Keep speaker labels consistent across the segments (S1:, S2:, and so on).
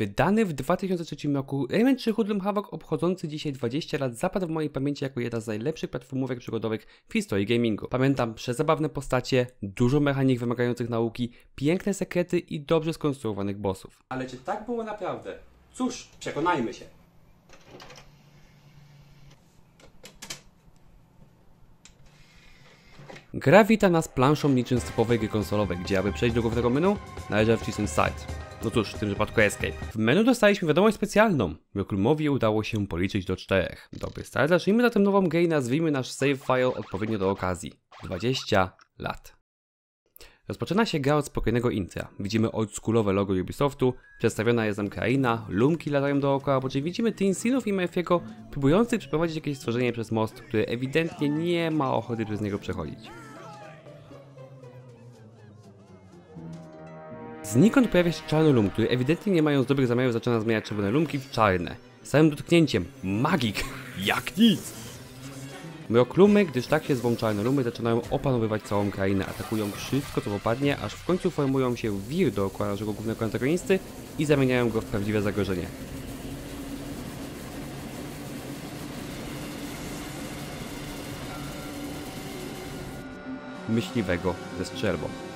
S1: Wydany w 2003 roku Rayman 3 Hoodlum Havoc obchodzący dzisiaj 20 lat zapadł w mojej pamięci jako jedna z najlepszych platformówek przygodowych w historii gamingu. Pamiętam przezabawne postacie, dużo mechanik wymagających nauki, piękne sekrety i dobrze skonstruowanych bossów. Ale czy tak było naprawdę? Cóż, przekonajmy się. Gra wita nas planszą niczym z typowej gry konsolowej, gdzie aby przejść do głównego menu, należy wcisnąć Side. No cóż, w tym przypadku Escape. W menu dostaliśmy wiadomość specjalną. Joklumowi udało się policzyć do czterech. Dobry start, zacznijmy zatem nową grę i nazwijmy nasz save file odpowiednio do okazji. 20 lat. Rozpoczyna się gra od spokojnego intra. Widzimy oldschoolowe logo Ubisoftu, przedstawiona jest nam kraina, lumki latają dookoła, po czym widzimy Tinsinów i Murphy'ego próbujących przeprowadzić jakieś stworzenie przez most, które ewidentnie nie ma ochoty przez niego przechodzić. Znikąd pojawia się czarny lum, który ewidentnie nie mając dobrych zamiarów zaczyna zmieniać czerwone lumki w czarne. Z całym dotknięciem. Magik! Jak nic! Mroklumy, gdyż tak się zwą czarne lumy, zaczynają opanowywać całą krainę, atakują wszystko co popadnie, aż w końcu formują się wir dookoła naszego głównego antagonisty i zamieniają go w prawdziwe zagrożenie. Myśliwego ze strzelbą.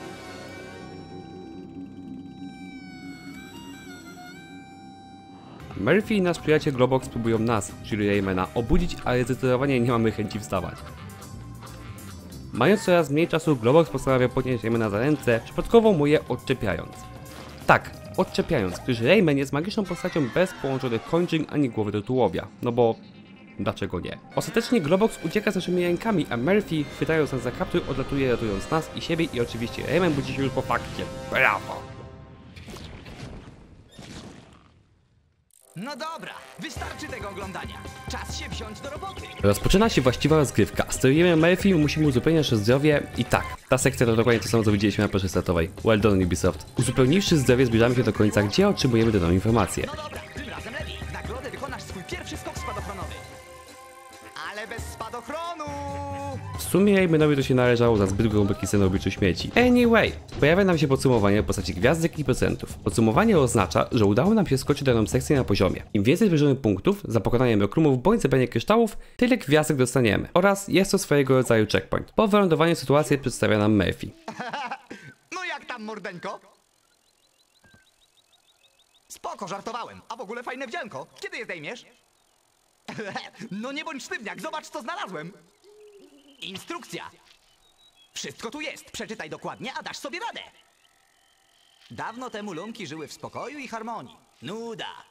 S1: Murphy i nasz przyjaciel Globox próbują nas, czyli Raymana, obudzić, ale zdecydowanie nie mamy chęci wstawać. Mając coraz mniej czasu, Globox postanawia podnieść Raymana za ręce, przypadkowo mu je odczepiając. Tak, odczepiając, gdyż Rayman jest magiczną postacią bez połączonych kończyn ani głowy do tułowia, no bo dlaczego nie? Ostatecznie Globox ucieka z naszymi rękami, a Murphy, chwytając nas za kaptur, odlatuje ratując nas i siebie i oczywiście Rayman budzi się już po fakcie. Brawo!
S2: No dobra, wystarczy tego oglądania. Czas się wziąć do roboty.
S1: Rozpoczyna się właściwa rozgrywka. Sterujemy Murphy musimy uzupełnić nasze zdrowie i tak, ta sekcja to dokładnie to samo co widzieliśmy na pierwszej startowej. Well done Ubisoft. Uzupełniwszy zdrowie zbliżamy się do końca, gdzie otrzymujemy dodaną informację.
S2: No dobra,
S1: sumie Raymanowi to się należało za zbyt sen w obliczu śmieci. Anyway, pojawia nam się podsumowanie w postaci gwiazdek i procentów. Podsumowanie oznacza, że udało nam się skoczyć daną sekcję na poziomie. Im więcej zbierzonych punktów za pokonanie miokrumów bądź zebranie kryształów, tyle gwiazdek dostaniemy. Oraz jest to swojego rodzaju checkpoint. Po wylądowaniu sytuacji przedstawia nam Murphy.
S2: No jak tam, mordeńko? Spoko, żartowałem. A w ogóle fajne wdzianko. Kiedy je zdejmiesz? no nie bądź sztywniak, zobacz co znalazłem. Instrukcja. Wszystko tu jest. Przeczytaj dokładnie, a dasz sobie radę. Dawno temu lumki żyły w spokoju i harmonii. Nuda.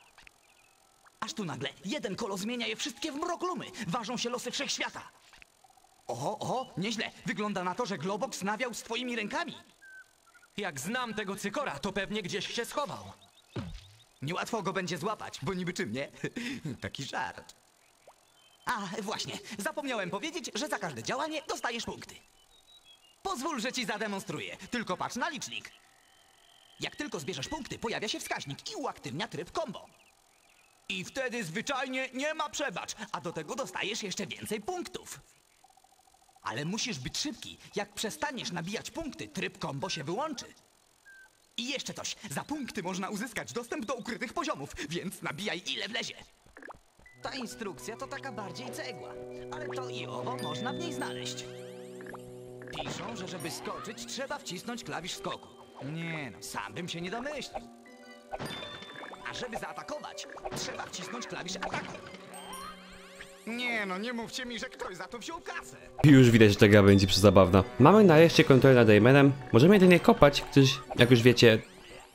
S2: Aż tu nagle jeden kolo zmienia je wszystkie w mroklumy. Ważą się losy wszechświata. Oho, oho, nieźle. Wygląda na to, że Globox nawiał z twoimi rękami.
S3: Jak znam tego cykora, to pewnie gdzieś się schował.
S2: Niełatwo go będzie złapać, bo niby czym, nie? Taki żart. A, właśnie, zapomniałem powiedzieć, że za każde działanie dostajesz punkty. Pozwól, że ci zademonstruję. Tylko patrz na licznik. Jak tylko zbierzesz punkty, pojawia się wskaźnik i uaktywnia tryb combo. I wtedy zwyczajnie nie ma przebacz, a do tego dostajesz jeszcze więcej punktów. Ale musisz być szybki. Jak przestaniesz nabijać punkty, tryb combo się wyłączy. I jeszcze coś. Za punkty można uzyskać dostęp do ukrytych poziomów, więc nabijaj ile wlezie. Ta instrukcja to taka bardziej cegła, ale to i owo można w niej znaleźć. Piszą, że żeby skoczyć, trzeba wcisnąć klawisz skoku. Nie no, sam bym się nie domyślił. A żeby zaatakować, trzeba wcisnąć klawisz ataku. Nie no, nie mówcie mi, że ktoś za to wziął kasę.
S1: Już widać, że ta gra będzie przezabawna. Mamy nareszcie kontrolę nad Raymanem. Możemy jedynie kopać, gdyż, jak już wiecie,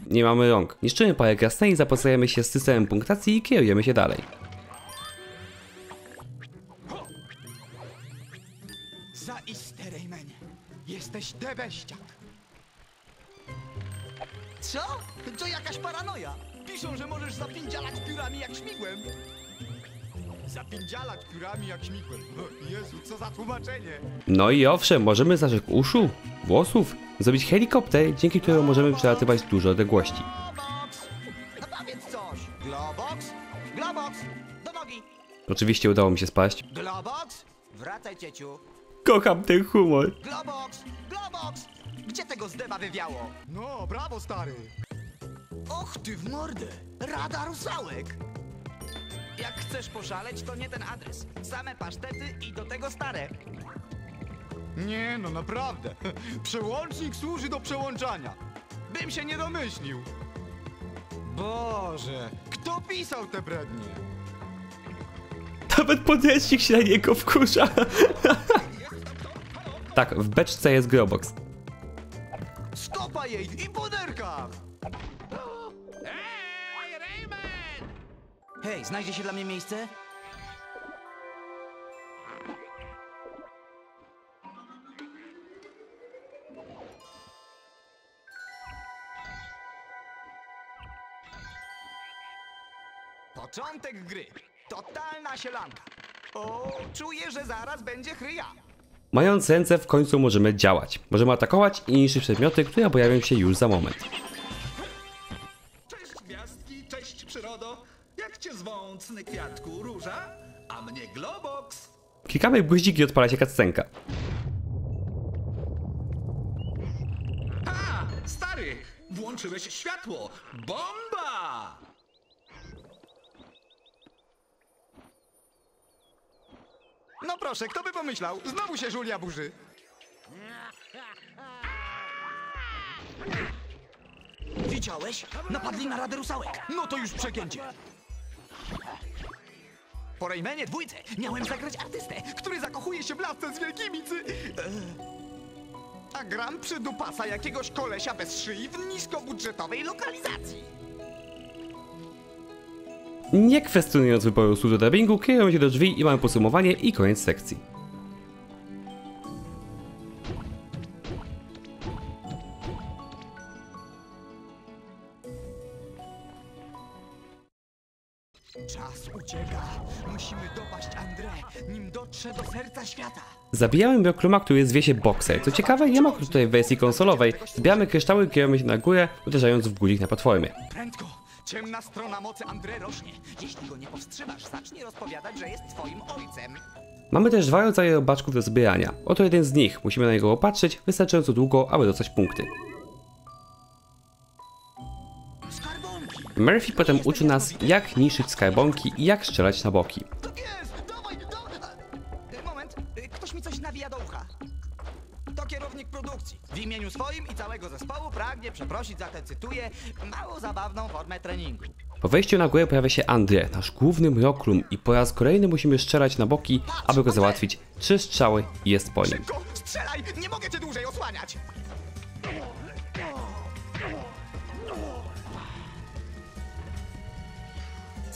S1: nie mamy rąk. Niszczymy parę krasnali, zapoznajemy się z systemem punktacji i kierujemy się dalej.
S2: Jesteś debeściak. Co? To jakaś paranoja. Piszą, że możesz zapindzialać piórami jak śmigłem. Zapindzialać piórami jak śmigłem. O, Jezu, co za tłumaczenie.
S1: No i owszem, możemy z naszych uszu, włosów, zrobić helikopter, dzięki któremu możemy przelatywać duże odległości.
S2: Globox! No powiedz coś. Globox? Globox! Do nogi!
S1: Oczywiście udało mi się spaść.
S2: Globox? Wracaj, cieciu.
S1: Kocham ten humor.
S2: Globox! Globox! Gdzie tego zdeba wywiało? No, brawo, stary. Och, ty w mordę. Rada Rusałek! Jak chcesz poszaleć, to nie ten adres. Same pasztety i do tego stare.
S4: Nie, no naprawdę. Przełącznik służy do przełączania. Bym się nie domyślił. Boże, kto pisał te brednie?
S1: Nawet podręcznik się na niego wkurza. tak, w beczce jest Grobox.
S4: Stopa jej i po derkach!
S2: Hej, znajdzie się dla mnie miejsce? Początek gry. Totalna sielanka. O, czuję, że zaraz będzie chryja.
S1: Mając ręce w końcu możemy działać. Możemy atakować i niszczyć przedmioty, które pojawią się już za moment.
S5: Cześć gwiazdki, cześć przyrodo. Jak cię zwą, cny kwiatku, róża? A mnie Globox.
S1: Klikamy w guzik i odpala się cutscenka.
S5: Ha! Stary, włączyłeś światło. Bomba!
S4: No proszę, kto by pomyślał? Znowu się Żulia burzy.
S2: Widziałeś? Napadli na Radę Rusałek.
S4: No to już przegięcie.
S2: Po Raymanie dwójce miałem zagrać artystę, który zakochuje się w lasce z wielkimi cy...
S4: A gram przy dupasa jakiegoś kolesia bez szyi w niskobudżetowej lokalizacji.
S1: Nie kwestionując wyboru służby dubbingu, kierujemy się do drzwi i mamy podsumowanie i koniec sekcji.
S2: Czas ucieka. Musimy dopaść André, nim dotrze do serca świata.
S1: Zabijamy Brokluma, który zwie się Boxer. Co ciekawe, nie ma tutaj wersji konsolowej. Zbieramy kryształy i kierujemy się na górę, uderzając w guzik na platformie.
S2: Prędko! Ciemna strona mocy André rośnie. Jeśli go nie powstrzymasz, zacznie rozpowiadać, że jest twoim ojcem.
S1: Mamy też dwa rodzaje robaczków do zbierania. Oto jeden z nich. Musimy na niego opatrzyć wystarczająco długo, aby dostać punkty.
S2: Skarbonki!
S1: Murphy potem uczy nas, jak niszczyć skarbonki i jak strzelać na boki.
S2: W imieniu swoim i całego zespołu pragnie przeprosić za tę, cytuję, mało zabawną formę treningu.
S1: Po wejściu na górę pojawia się André, nasz główny mroklum i po raz kolejny musimy strzelać na boki, aby go załatwić. Trzy strzały i jest po nim.
S4: Szybko, strzelaj! Nie mogę cię dłużej osłaniać!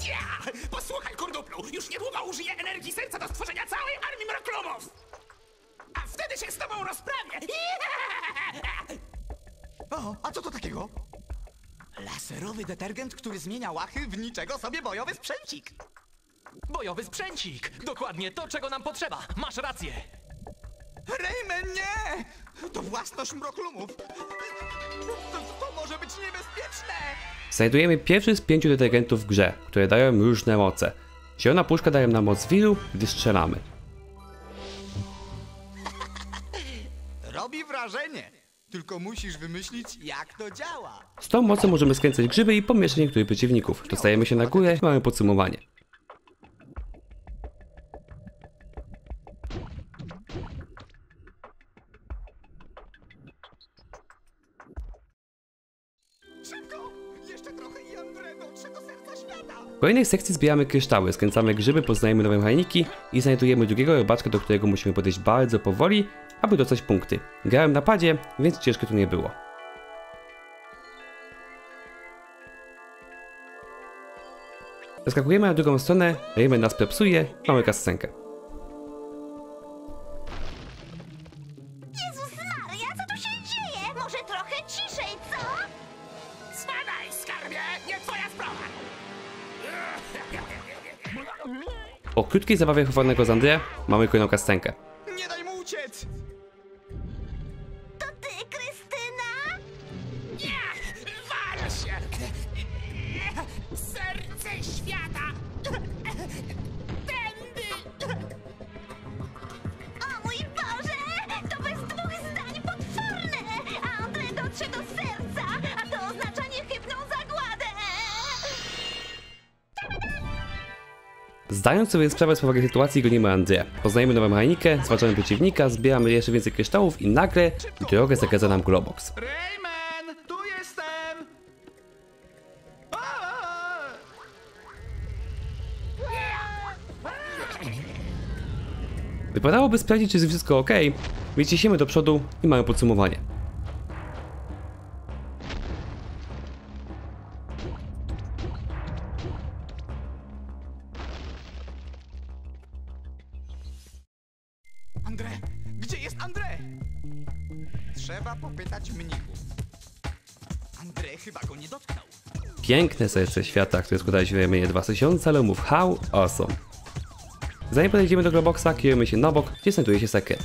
S6: Ja! Posłuchaj, kurduplu! Już niedługo użyję energii serca do stworzenia całej armii mroklumów! A wtedy się z tobą rozprawię!
S4: O, a co to takiego?
S2: Laserowy detergent, który zmienia łachy w niczego sobie bojowy sprzęcik.
S3: Bojowy sprzęcik! Dokładnie to, czego nam potrzeba! Masz rację!
S4: Rayman, nie! To własność mroklumów. To, to może być niebezpieczne!
S1: Znajdujemy pierwszy z pięciu detergentów w grze, które dają różne moce. Zielona puszka daje nam moc wiru, gdy strzelamy.
S4: Robi wrażenie. Tylko musisz wymyślić, jak to działa.
S1: Z tą mocą możemy skręcać grzyby i pomieszać niektórych przeciwników. Dostajemy się na górę i mamy podsumowanie. Kolejnej sekcji zbieramy kryształy, skręcamy grzyby, poznajemy nowe mechaniki i znajdujemy drugiego robaczka, do którego musimy podejść bardzo powoli, aby dostać punkty. Grałem na padzie, więc ciężko to nie było. Zaskakujemy na drugą stronę, Rayman nas plepsuje, mamy kascenkę. Po krótkiej zabawie chowanego z André mamy kolejną kascenkę.
S4: Nie daj mu uciec!
S1: Zdając sobie sprawę z powagi sytuacji, gonimy Andrzeja. Poznajemy nową mechanikę, zwalczamy przeciwnika, zbieramy jeszcze więcej kryształów i nagle drogę zagadza nam Globox.
S5: Rayman, tu jestem!
S1: Wypadałoby sprawdzić, czy jest wszystko ok, więc idziemy do przodu i mamy podsumowanie. Piękne serce świata, które składa się w ramieniu 2000 lumów. How awesome! Zanim podejdziemy do Globoxa, kierujemy się na bok, gdzie znajduje się sekret.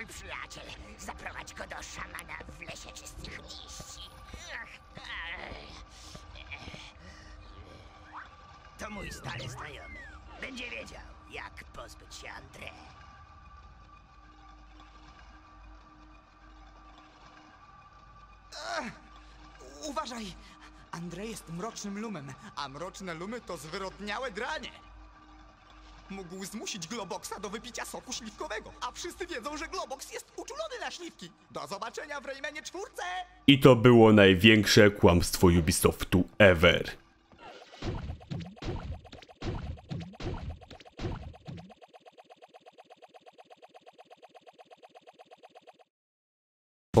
S7: Twój przyjaciel. Zaprowadź go do szamana w lesie czystych liści. To mój stary znajomy. Będzie wiedział, jak pozbyć się André.
S4: Uważaj! André jest mrocznym lumem, a mroczne lumy to zwyrodniałe dranie. Mógł zmusić Globoxa do wypicia soku śliwkowego, a wszyscy wiedzą, że Globox jest uczulony na śliwki. Do zobaczenia w Raymanie czwórce!
S1: I to było największe kłamstwo Ubisoftu ever.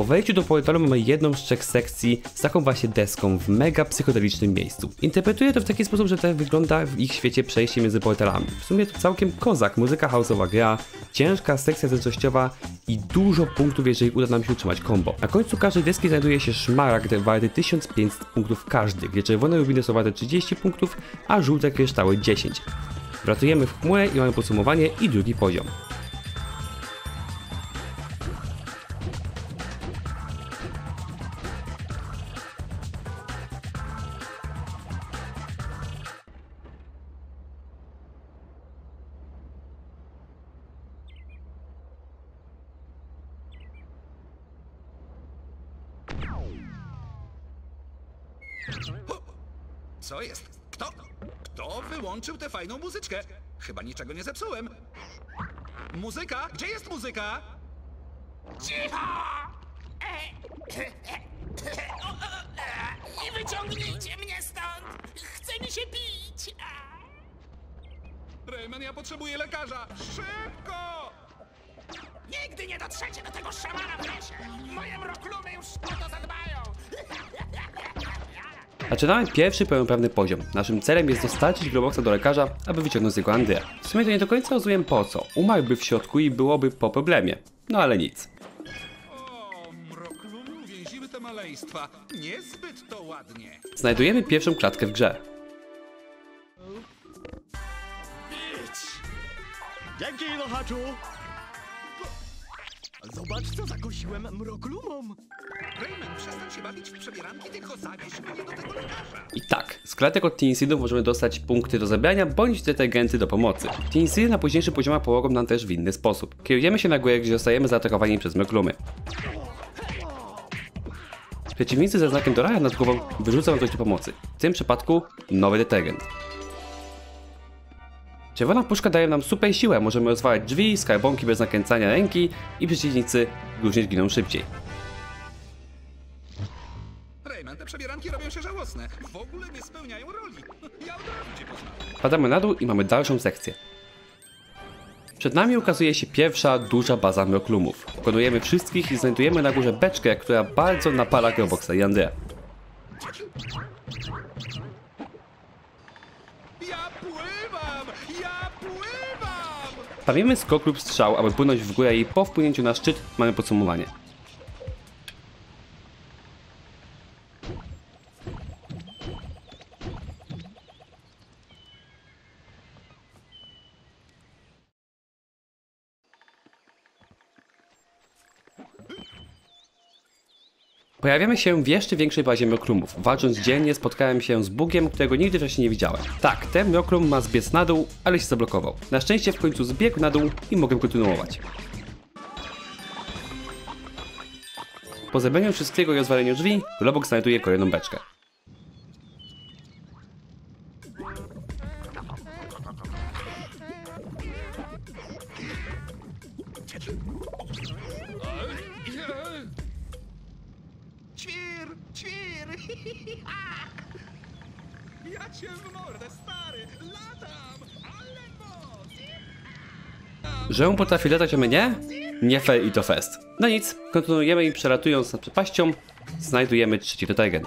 S1: Po wejściu do portalu mamy jedną z trzech sekcji z taką właśnie deską w mega psychodelicznym miejscu. Interpretuję to w taki sposób, że to wygląda w ich świecie przejście między portalami. W sumie to całkiem kozak, muzyka house'owa gra, ciężka sekcja zręcznościowa i dużo punktów, jeżeli uda nam się utrzymać combo. Na końcu każdej deski znajduje się szmaragd warty 1500 punktów każdy, gdzie czerwone rubiny są warte 30 punktów, a żółte kryształy 10. Wratujemy w chmurę i mamy podsumowanie i drugi poziom.
S5: Nie. Muzyka? Gdzie jest muzyka?
S6: I wyciągnijcie mnie stąd! Chce mi się pić!
S5: Rayman, ja potrzebuję lekarza! Szybko!
S6: Nigdy nie dotrzecie do tego szamana w lesie! Moje mroklumy już o to zadbają!
S1: Zaczynamy pierwszy pełnoprawny poziom. Naszym celem jest dostarczyć Globoxa do lekarza, aby wyciągnąć z niego Andrea. W sumie to nie do końca rozumiem po co. Umarłby w środku i byłoby po problemie. No ale nic.
S5: Niezbyt to ładnie.
S1: Znajdujemy pierwszą klatkę w grze.
S8: Dzięki, Nohaczu! Zobacz, co zakosiłem mroklumom!
S5: Rayman, przestań się bawić w przebieranki, tylko zabierz mnie do tego lekarza.
S1: I tak, z klatek od Teenseedów możemy dostać punkty do zabrania bądź detergenty do pomocy. Teenseedy na późniejszych poziomach pomogą nam też w inny sposób. Kierujemy się na górę, gdzie zostajemy zaatakowani przez mroklumy. Przeciwnicy ze znakiem Doraya nad głową wyrzucą coś do pomocy. W tym przypadku nowy detergent. Czerwona puszka daje nam super siłę, możemy rozwalać drzwi, skarbonki bez nakręcania ręki i przeciwnicy również giną szybciej.
S5: Rayman, te przebieranki robią się żałosne. W ogóle nie spełniają roli. Ja od razu cię poznałem.
S1: Padamy na dół i mamy dalszą sekcję. Przed nami ukazuje się pierwsza duża baza mroklumów. Pokonujemy wszystkich i znajdujemy na górze beczkę, która bardzo napala Globoxa i Andrea. Pamięmy skok lub strzał, aby płynąć w górę i po wpłynięciu na szczyt mamy podsumowanie. Pojawiamy się w jeszcze większej bazie Mroklumów. Walcząc dziennie spotkałem się z bugiem, którego nigdy wcześniej nie widziałem. Tak, ten Mroklum ma zbiec na dół, ale się zablokował. Na szczęście w końcu zbiegł na dół i mogę kontynuować. Po zebraniu wszystkiego i rozwaleniu drzwi, Globok znajduje kolejną beczkę. Że on potrafi latać, a my nie? Nie fair i to fest. No nic, kontynuujemy i przelatując nad przepaścią, znajdujemy trzeci detergent.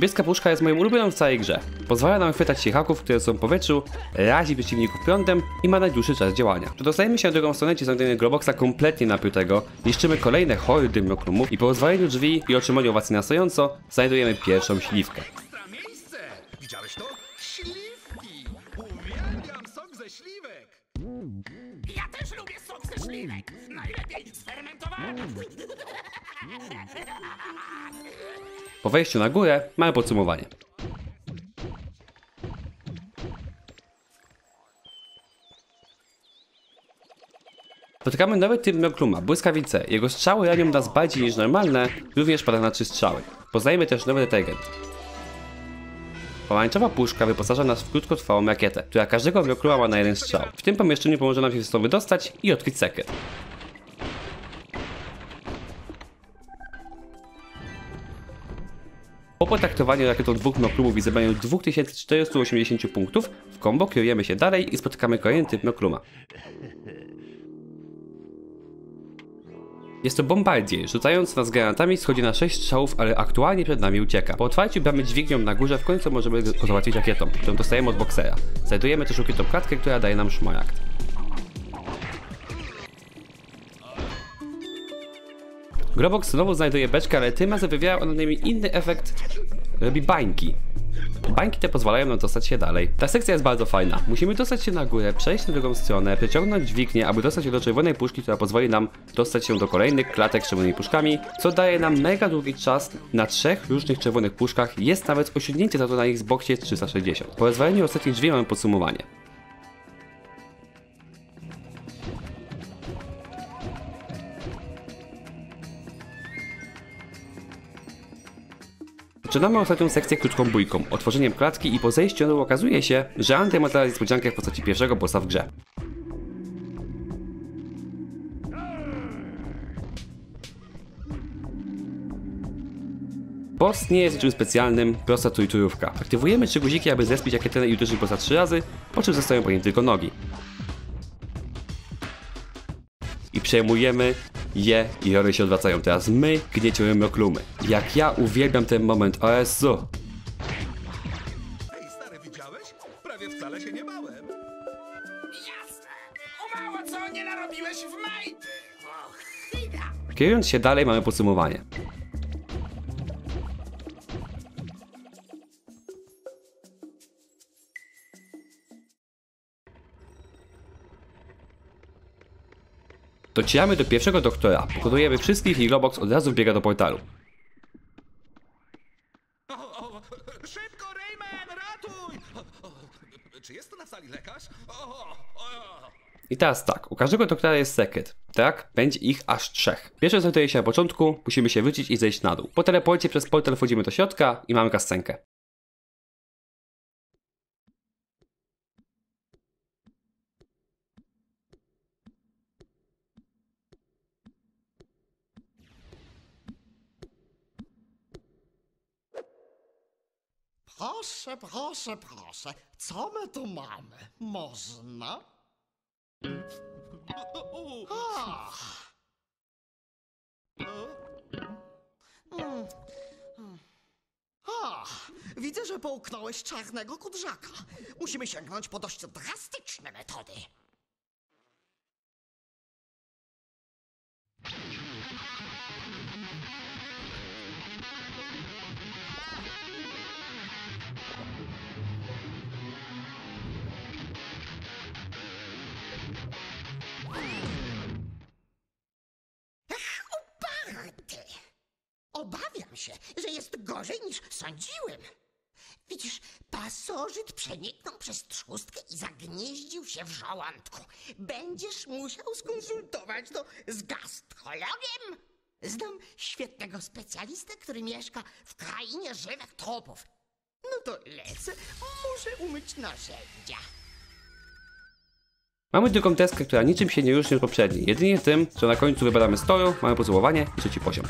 S1: Niebieska puszka jest moją ulubioną w całej grze. Pozwala nam chwytać się haków, które są w powietrzu, razi przeciwników prądem i ma najdłuższy czas działania. Przedostajemy się na drugą stronę, gdzie znajdujemy Globoxa kompletnie napytego, niszczymy kolejne hordy mroklumów i po rozwaleniu drzwi i otrzymaniu owacji na stojąco, znajdujemy pierwszą śliwkę.
S5: Ekstra miejsce! Widziałeś to? Śliwki! Uwielbiam sok ze śliwek!
S6: Ja też lubię sok ze śliwek. Najlepiej sfermentowany.
S1: Po wejściu na górę mamy podsumowanie. Spotykamy nowy typ Miokluma, błyskawice. Jego strzały ranią nas bardziej niż normalne, również pada na trzy strzały. Poznajemy też nowy detergent. Pomarańczowa puszka wyposaża nas w krótkotrwałą rakietę, która każdego Miokluma ma na jeden strzał. W tym pomieszczeniu pomoże nam się stąd wydostać i odkryć sekret. Po potraktowaniu rakietą dwóch Moklumów i zebraniu 2480 punktów, w combo kierujemy się dalej i spotykamy kolejny typ Mokluma. Jest to bombardier, rzucając nas granatami schodzi na 6 strzałów, ale aktualnie przed nami ucieka. Po otwarciu bramy dźwignią na górze w końcu możemy go załatwić rakietą, którą dostajemy od boksera. Znajdujemy też ukrytą klatkę, która daje nam szmaragd. Grobox znowu znajduje beczkę, ale tym razem wywiera ona na mnie inny efekt. Robi bańki. Bańki te pozwalają nam dostać się dalej. Ta sekcja jest bardzo fajna. Musimy dostać się na górę, przejść na drugą stronę, przeciągnąć dźwignię, aby dostać się do czerwonej puszki, która pozwoli nam dostać się do kolejnych klatek z czerwonymi puszkami, co daje nam mega długi czas na trzech różnych czerwonych puszkach. Jest nawet osiągnięcie za to na Xboxie 360. Po rozwaleniu ostatnich drzwi mamy podsumowanie. Zaczynamy ostatnią sekcję krótką bójką, otworzeniem klatki i po zejściu okazuje się, że Andy ma teraz niespodziankę w postaci pierwszego bossa w grze. Boss nie jest niczym specjalnym, prosta trójturówka. Aktywujemy trzy guziki, aby zespić rakietę i uderzyć bossa trzy razy, po czym zostają po nim tylko nogi. I przejmujemy je i rory się odwracają. Teraz my gnieciemy mroklumy. Jak ja uwielbiam ten moment, o Jezu.
S5: Ej, stary, widziałeś? Prawie wcale się nie bałem.
S6: Jasne. O mało co nie narobiłeś w majty. Och, chwila.
S1: Kierując się dalej mamy podsumowanie. Docieramy do pierwszego doktora, pokonujemy wszystkich i Robox od razu biega do portalu.
S5: Szybko, Rayman, ratuj! Czy jest na sali lekarz?
S1: I teraz tak, u każdego doktora jest sekret, tak? Będzie ich aż trzech. Pierwszy znajduje się na początku, musimy się wrócić i zejść na dół. Po teleporcie przez portal wchodzimy do środka i mamy kascenkę.
S9: Proszę, proszę, proszę. Co my tu mamy? Można? Ach, widzę, że połknąłeś czarnego kudrzaka. Musimy sięgnąć po dość drastyczne metody. Się, że jest gorzej niż sądziłem. Widzisz, pasożyt przeniknął przez trzustkę i zagnieździł się w żołądku. Będziesz musiał skonsultować to z gastrologiem. Znam świetnego specjalistę, który mieszka w krainie żywych trupów. No to lecę, muszę umyć narzędzia.
S1: Mamy drugą deskę, która niczym się nie różni od poprzedniej, jedynie tym, że na końcu wybieramy stoju, mamy pocałowanie i trzeci poziom.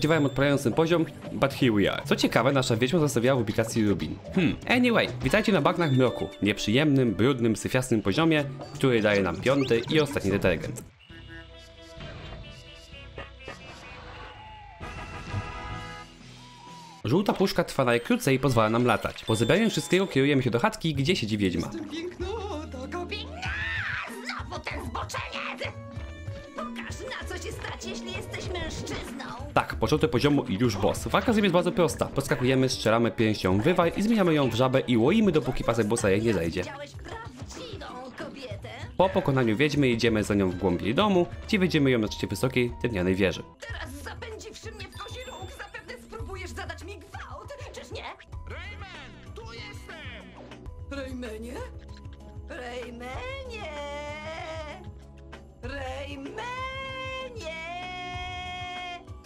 S1: Spodziewałem odprawiając ten poziom, but here we are. Co ciekawe, nasza wiedźma zostawiała w aplikacji Rubin. Hmm, anyway, witajcie na bagnach mroku, nieprzyjemnym, brudnym, syfiastym poziomie, który daje nam piąty i ostatni detergent. Żółta puszka trwa najkrócej i pozwala nam latać. Po zebraniu wszystkiego kierujemy się do chatki, gdzie siedzi wiedźma. Początek poziomu i już boss. Walka z nim jest bardzo prosta. Podskakujemy, strzelamy pięścią wywaj i zmieniamy ją w żabę i łoimy dopóki pasek bossa jej nie zejdzie. Po pokonaniu wiedźmy jedziemy za nią w głąb jej domu, gdzie wejdziemy ją na szczycie wysokiej, drewnianej wieży.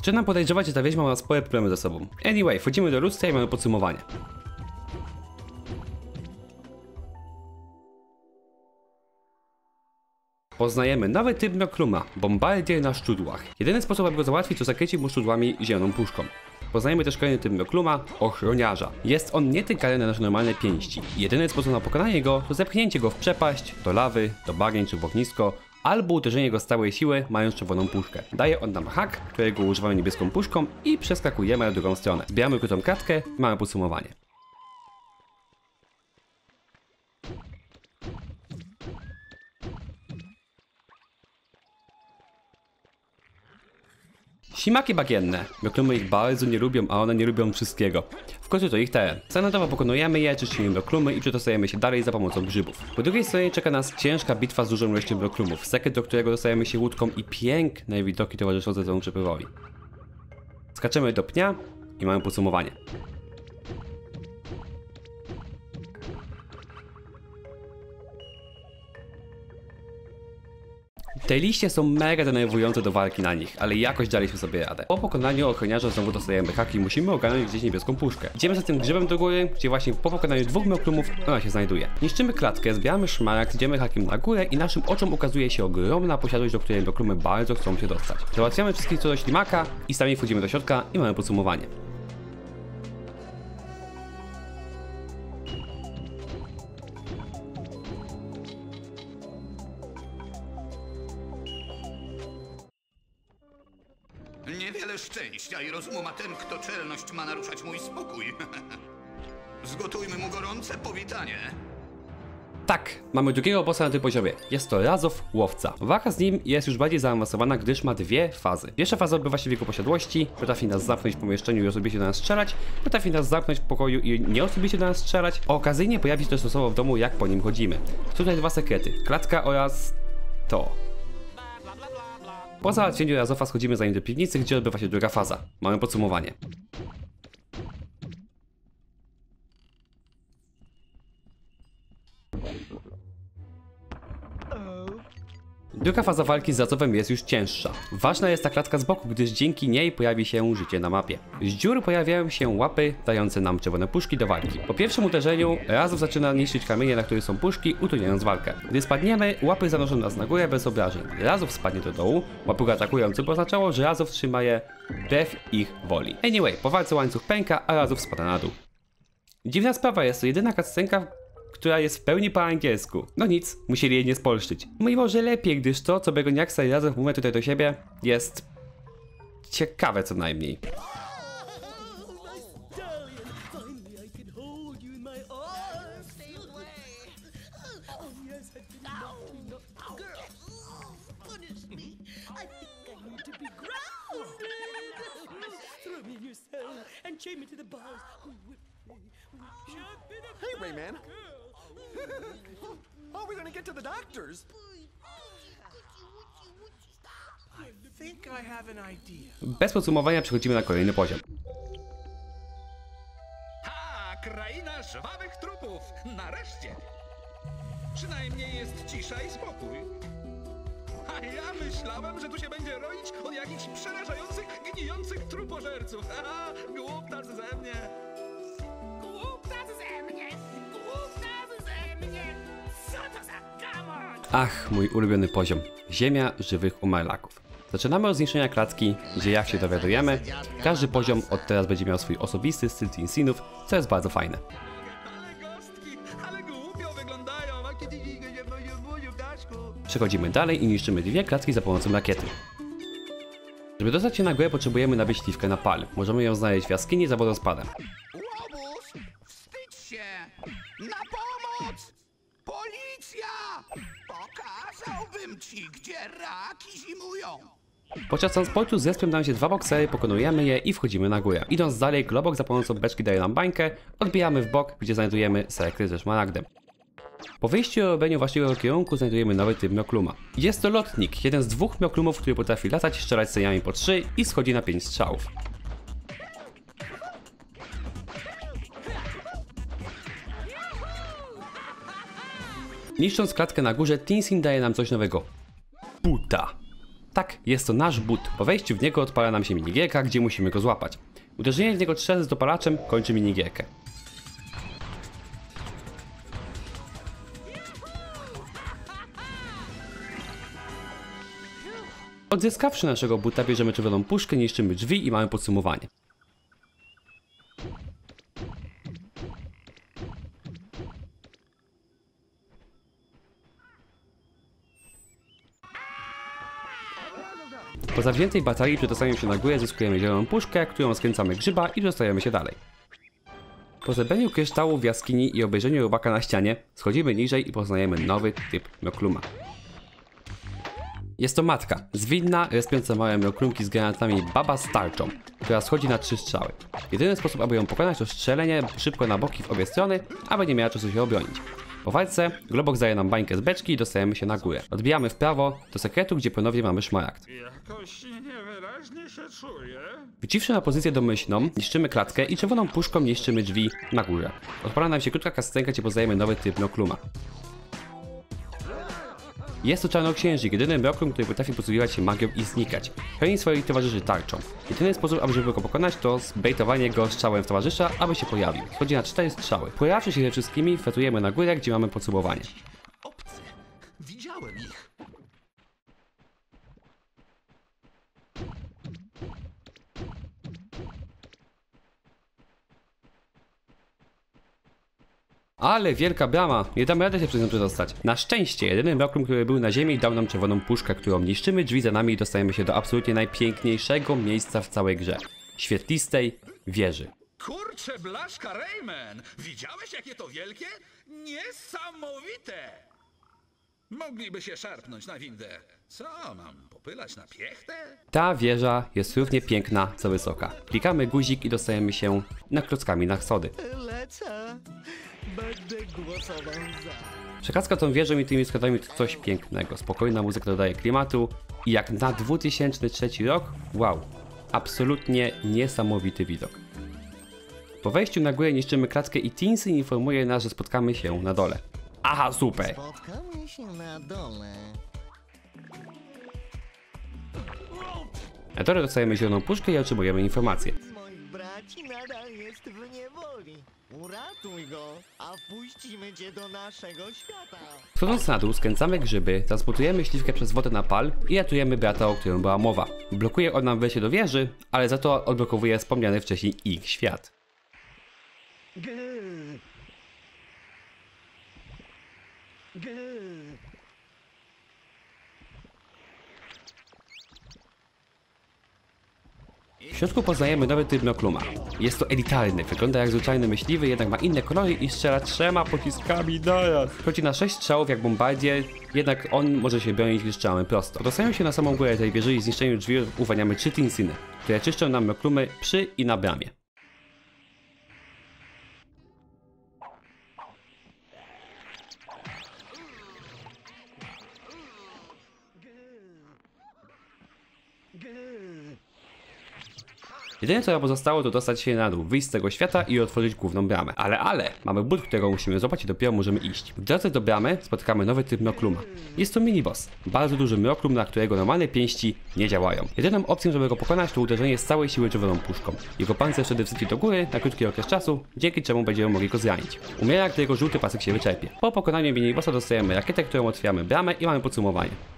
S1: Zaczynam podejrzewać, że ta wiedźma ma spore problemy ze sobą. Anyway, wchodzimy do ludzka i mamy podsumowanie. Poznajemy nowy typ Nokluma, bombardier na szczudłach. Jedyny sposób, aby go załatwić, to zakrycie mu szczudłami zieloną puszką. Poznajemy też kolejny typ Nokluma, ochroniarza. Jest on nietykalny na nasze normalne pięści. Jedyny sposób na pokonanie go to zepchnięcie go w przepaść, do lawy, do bagien czy w ognisko, albo uderzenie go z całej siły, mając czerwoną puszkę. Daje on nam hak, którego używamy niebieską puszką i przeskakujemy na drugą stronę. Zbieramy krótką kratkę i mamy podsumowanie. Ślimaki bagienne. Miklumy ich bardzo nie lubią, a one nie lubią wszystkiego. W końcu to ich teren. Standardowo pokonujemy je, czyścimy bloklumy i przedostajemy się dalej za pomocą grzybów. Po drugiej stronie czeka nas ciężka bitwa z dużą ilością bloklumów, sekret do którego dostajemy się łódką i piękne widoki towarzyszące temu przepływowi. Skaczemy do pnia i mamy podsumowanie. Te liście są mega denerwujące do walki na nich, ale jakoś daliśmy sobie radę. Po pokonaniu ochroniarza znowu dostajemy haki i musimy ogarnąć gdzieś niebieską puszkę. Idziemy za tym grzybem do góry, gdzie właśnie po pokonaniu dwóch mioklumów ona się znajduje. Niszczymy klatkę, zbieramy szmaragd, idziemy hakiem na górę i naszym oczom ukazuje się ogromna posiadłość, do której mioklumy bardzo chcą się dostać. Załatwiamy wszystkich co do ślimaka i sami wchodzimy do środka i mamy podsumowanie.
S5: Niewiele szczęścia i rozumu ma ten, kto czelność ma naruszać mój spokój. Zgotujmy mu gorące powitanie.
S1: Tak, mamy drugiego bossa na tym poziomie. Jest to Razow Łowca. Walka z nim jest już bardziej zaawansowana, gdyż ma dwie fazy. Pierwsza faza odbywa się w jego posiadłości, potrafi nas zamknąć w pomieszczeniu i osobiście do nas strzelać, potrafi nas zamknąć w pokoju i nie osobiście do nas strzelać, a okazyjnie pojawi się też stosowo w domu, jak po nim chodzimy. Tutaj dwa sekrety, klatka oraz to. Po załatwieniu Razowa schodzimy za nim do piwnicy, gdzie odbywa się druga faza. Mamy podsumowanie. Druga faza walki z Razowem jest już cięższa. Ważna jest ta klatka z boku, gdyż dzięki niej pojawi się życie na mapie. Z dziur pojawiają się łapy dające nam czerwone puszki do walki. Po pierwszym uderzeniu Razow zaczyna niszczyć kamienie, na których są puszki, utrudniając walkę. Gdy spadniemy, łapy zanoszą nas na górę bez obrażeń. Razow spadnie do dołu, łapy go atakują, oznaczało, że Razow trzyma je wbrew ich woli. Anyway, po walce łańcuch pęka, a Razow spada na dół. Dziwna sprawa jest to jedyna cutscenka, która jest w pełni po angielsku. No nic, musieli jej nie spolszczyć. Mimo, że lepiej, gdyż to, co Begoniaksa i razem mówimy tutaj do siebie, jest ciekawe co najmniej.
S8: Hey, Rayman. How are we gonna get to the doctors?
S1: Bez podsumowania przechodzimy na kolejny poziom.
S5: Ha! Kraina żwawych trupów! Nareszcie! Przynajmniej jest cisza i spokój. A ja myślałem, że tu się będzie roić od jakichś przerażających, gnijących trupożerców. Haha, głuptas ze mnie!
S7: Głuptas ze mnie!
S1: Ach, mój ulubiony poziom. Ziemia żywych umarlaków. Zaczynamy od zniszczenia klatki, gdzie jak się dowiadujemy, każdy poziom od teraz będzie miał swój osobisty styl Teen Sinów, co jest bardzo fajne. Przechodzimy dalej i niszczymy dwie klatki za pomocą rakiety. Żeby dostać się na górę potrzebujemy nabyć śliwkę na pal. Możemy ją znaleźć w jaskini za wodospadem. Podczas transportu zespią nam się dwa boksery, pokonujemy je i wchodzimy na górę. Idąc dalej, Globok za pomocą beczki daje nam bańkę, odbijamy w bok, gdzie znajdujemy selekty ze szmaragdem. Po wyjściu i robieniu właściwego kierunku znajdujemy nowy typ Miokluma. Jest to lotnik, jeden z dwóch Mioklumów, który potrafi latać, strzelać seriami po 3 i schodzi na 5 strzałów. Niszcząc klatkę na górze, Tinsin daje nam coś nowego. Buta. Tak, jest to nasz but. Po wejściu w niego odpala nam się minigierka, gdzie musimy go złapać. Uderzenie w niego trzy z dopalaczem kończy minigierkę. Odzyskawszy naszego buta, bierzemy czerwoną puszkę, niszczymy drzwi i mamy podsumowanie. Po zawziętej batalii przy dostaniu się na górę zyskujemy zieloną puszkę, którą skręcamy grzyba i dostajemy się dalej. Po zebraniu kryształu w jaskini i obejrzeniu robaka na ścianie, schodzimy niżej i poznajemy nowy typ Miokluma. Jest to matka, zwinna, respiąca małe mioklumki z granatami baba z tarczą, która schodzi na trzy strzały. Jedyny sposób, aby ją pokonać to strzelenie szybko na boki w obie strony, aby nie miała czasu się obronić. Po walce Globok daje nam bańkę z beczki i dostajemy się na górę. Odbijamy w prawo do sekretu, gdzie ponownie mamy szmaragd.
S5: Jakoś niewyraźnie się czuję.
S1: Wróciwszy na pozycję domyślną, niszczymy klatkę i czerwoną puszką niszczymy drzwi na górze. Odpala nam się krótka kastenka, gdzie poznajemy nowy typ Miokluma. Jest to czarnoksiężnik, jedyny Mioklum, który potrafi posługiwać się magią i znikać. Chroni swoich towarzyszy tarczą. Jedyny sposób, aby żeby go pokonać, to zbejtowanie go strzałem w towarzysza, aby się pojawił. Chodzi na cztery strzały. Pojawszy się ze wszystkimi, fetujemy na górę, gdzie mamy podsumowanie.
S6: Obcy! Widziałem ich!
S1: Ale wielka brama, nie damy rady się przez nią przedostać. Na szczęście, jedyny Mioklum, który był na ziemi, dał nam czerwoną puszkę, którą niszczymy drzwi za nami i dostajemy się do absolutnie najpiękniejszego miejsca w całej grze. Świetlistej wieży.
S5: Kurczę, blaszka Rayman! Widziałeś, jakie to wielkie? Niesamowite! Mogliby się szarpnąć na windę. Co, mam popylać na piechtę?
S1: Ta wieża jest równie piękna, co wysoka. Klikamy guzik i dostajemy się na klockami na schody.
S8: Lecę. Będę głosował za.
S1: Przekazka tą wieżą i tymi schodami to coś pięknego. Spokojna muzyka dodaje klimatu i jak na 2003 rok, wow, absolutnie niesamowity widok. Po wejściu na górę niszczymy klatkę i Teensy informuje nas, że spotkamy się na dole. Aha, super!
S10: Spotkamy się na dole.
S1: Na dole dostajemy zieloną puszkę i otrzymujemy informację.
S10: Moich braci nadal jest w niewoli. Uratuj go, a wpuścimy cię do naszego świata.
S1: Schodząc na dół, skręcamy grzyby, transportujemy śliwkę przez wodę na pal i ratujemy brata, o którym była mowa. Blokuje on nam wejście do wieży, ale za to odblokowuje wspomniany wcześniej ich świat.
S10: Good.
S1: W środku poznajemy nowy typ Nokluma. Jest to elitarny, wygląda jak zwyczajny myśliwy, jednak ma inne kolory i strzela trzema pociskami naraz. Chodzi na 6 strzałów jak bombardier, jednak on może się bronić niż strzałami prosto. Dostając się na samą górę tej wieży i zniszczeniu drzwi uwalniamy trzy Tinsyny, które czyszczą nam Noklumy przy i na bramie. Jedyne co nam pozostało to dostać się na dół, wyjść z tego świata i otworzyć główną bramę. Ale, ale, mamy but, którego musimy złapać i dopiero możemy iść. W drodze do bramy spotykamy nowy typ Nokluma. Jest to miniboss. Bardzo duży Noklum, na którego normalne pięści nie działają. Jedyną opcją, żeby go pokonać to uderzenie z całej siły czerwoną puszką. Jego pancerz wtedy wsypie do góry na krótki okres czasu, dzięki czemu będziemy mogli go zranić. Umiera, gdy jego żółty pasek się wyczerpie. Po pokonaniu minibossa dostajemy rakietę, którą otwieramy bramę i mamy podsumowanie.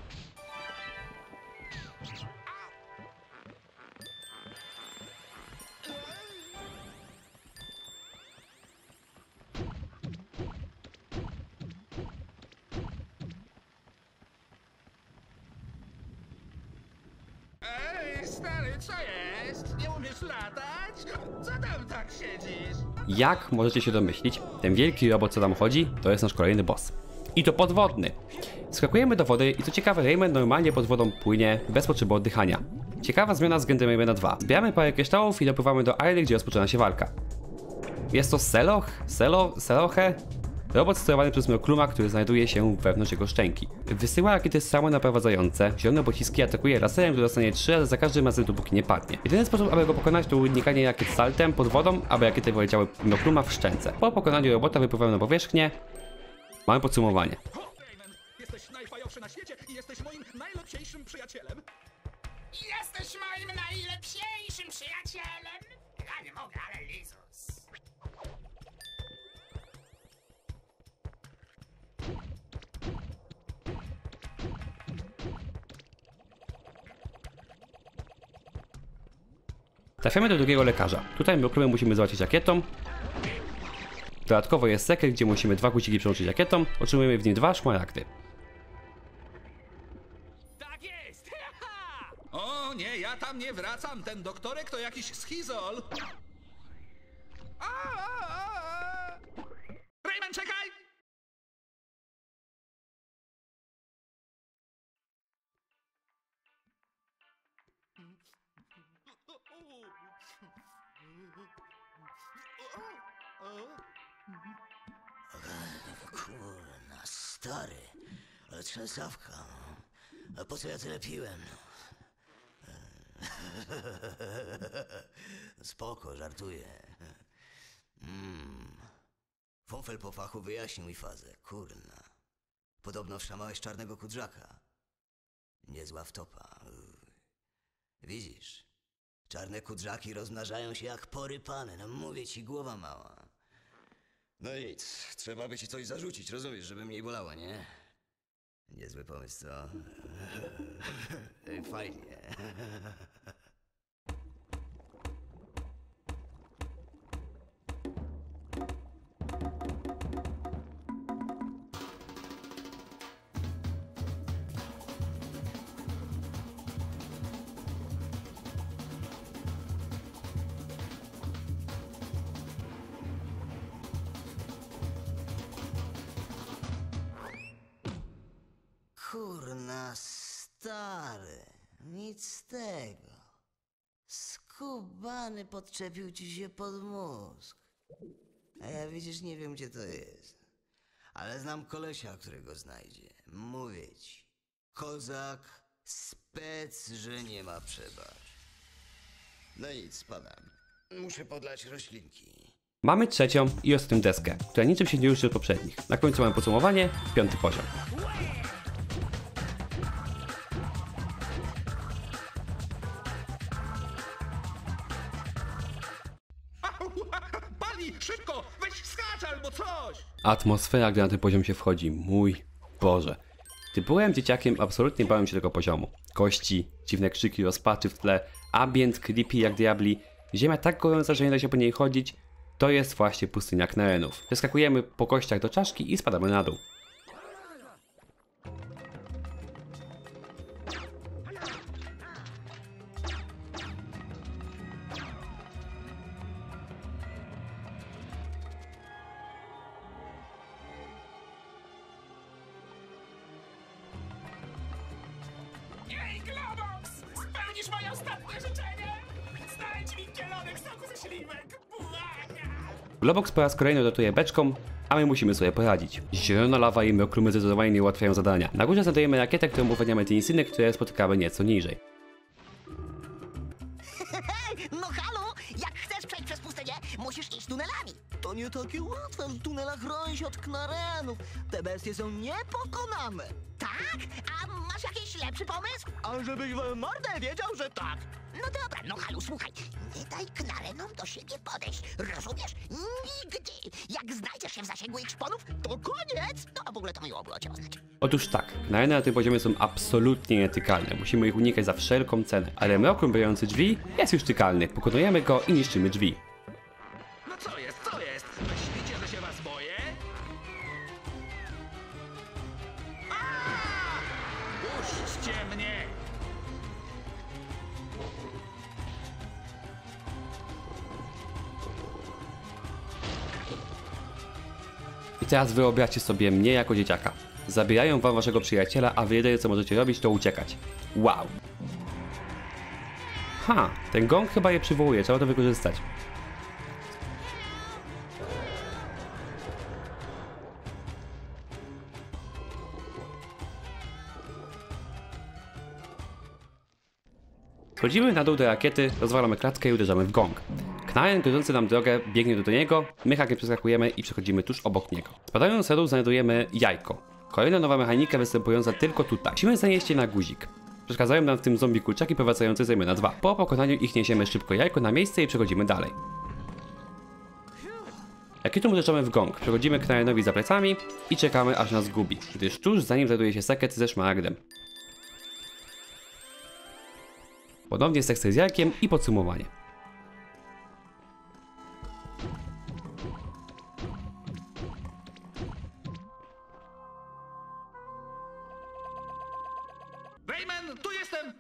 S1: Jak możecie się domyślić, ten wielki robot co tam chodzi, to jest nasz kolejny boss. I to podwodny. Skakujemy do wody i co ciekawe Rayman normalnie pod wodą płynie bez potrzeby oddychania. Ciekawa zmiana względem Raymana 2. Zbieramy parę kryształów i dopływamy do Isle, gdzie rozpoczyna się walka. Jest to Seloch? Selo? Seloche? Robot sterowany przez Miokluma, który znajduje się wewnątrz jego szczęki. Wysyła rakiety samonaprowadzające, zielone pociski atakuje laserem, który dostanie 3 razy za każdym razem, dopóki nie padnie. Jedyny sposób, aby go pokonać, to unikanie rakiet saltem pod wodą, aby rakiety wyleciały Miokluma w szczęce. Po pokonaniu robota wypływamy na powierzchnię. Mamy podsumowanie.
S5: Jesteś najfajowszy na świecie i jesteś moim najlepszym przyjacielem.
S6: Jesteś moim najlepszym przyjacielem.
S1: Trafiamy do drugiego lekarza. Tutaj Mioklumę musimy załatwić rakietą. Dodatkowo jest sekret, gdzie musimy dwa guciki przełączyć rakietą. Otrzymujemy w nim dwa szmaragdy.
S3: Tak jest!
S5: O nie, ja tam nie wracam. Ten doktorek to jakiś schizol. Rayman, czekaj!
S10: Kurna, stary. Trzęsawka. A po co ja tyle piłem? Spoko, żartuję. Mm. Po fachu wyjaśnił mi fazę. Kurna. Podobno wszamałeś czarnego kudrzaka. Niezła wtopa. Widzisz? Czarne kudrzaki rozmnażają się jak porypane. No mówię ci, głowa mała. No nic, trzeba by ci coś zarzucić, rozumiesz, żeby mniej bolało, nie? Niezły pomysł, co? Fajnie. podczepił ci się pod mózg. A ja widzisz, nie wiem gdzie to jest. Ale znam kolesia, którego znajdzie. Mówię ci. Kozak, spec, że nie ma przebacz. No nic, spadam. Muszę podlać roślinki.
S1: Mamy trzecią i ostatnią deskę, która niczym się nie różni od poprzednich. Na końcu mamy podsumowanie, piąty poziom. Atmosfera, gdy na ten poziom się wchodzi, mój Boże. Gdy byłem dzieciakiem, absolutnie bałem się tego poziomu. Kości, dziwne krzyki rozpaczy w tle, ambient creepy jak diabli, ziemia tak gorąca, że nie da się po niej chodzić, to jest właśnie pustynia Knerenów. Przeskakujemy po kościach do czaszki i spadamy na dół. Globox po raz kolejny dotuje beczką, a my musimy sobie poradzić. Zielona lawa i mroklumy zdecydowanie nie ułatwiają zadania. Na górze znajdujemy rakietę, którą uwalniamy Tinsiny, które spotykamy nieco niżej.
S7: Nie takie łatwe w tunelach chronić od knarenów. Te bestie są niepokonane. Tak? A masz jakiś lepszy pomysł? A żebyś w mordę wiedział, że tak. No dobra, no halu, słuchaj. Nie daj knarenom do siebie podejść, rozumiesz? Nigdy! Jak znajdziesz się w zasięgu ich szponów, to koniec! No a w ogóle to miło było cię poznać.
S1: Otóż tak, knajeny na tym poziomie są absolutnie nietykalne. Musimy ich unikać za wszelką cenę. Ale mrokum brający drzwi jest już tykalny. Pokonujemy go i niszczymy drzwi.
S5: No co jest?
S1: I teraz wyobraźcie sobie mnie jako dzieciaka. Zabijają wam waszego przyjaciela, a wy jedyne co możecie robić to uciekać. Wow. Ha, ten gong chyba je przywołuje, trzeba to wykorzystać. Schodzimy na dół do rakiety, rozwalamy klatkę i uderzamy w gong. Knajen kręcący nam drogę biegnie do niego, my hakiem przeskakujemy i przechodzimy tuż obok niego. Spadając na dół znajdujemy jajko. Kolejna nowa mechanika występująca tylko tutaj. Musimy zanieść je na guzik. Przeszkadzają nam w tym zombie kurczaki powracające z na 2. Po pokonaniu ich niesiemy szybko jajko na miejsce i przechodzimy dalej. Rakietu uderzamy w gong, przechodzimy Knajenowi za plecami i czekamy aż nas zgubi, gdyż tuż za nim znajduje się seket ze szmaragdem. Ponownie sekcja z jajkiem i podsumowanie.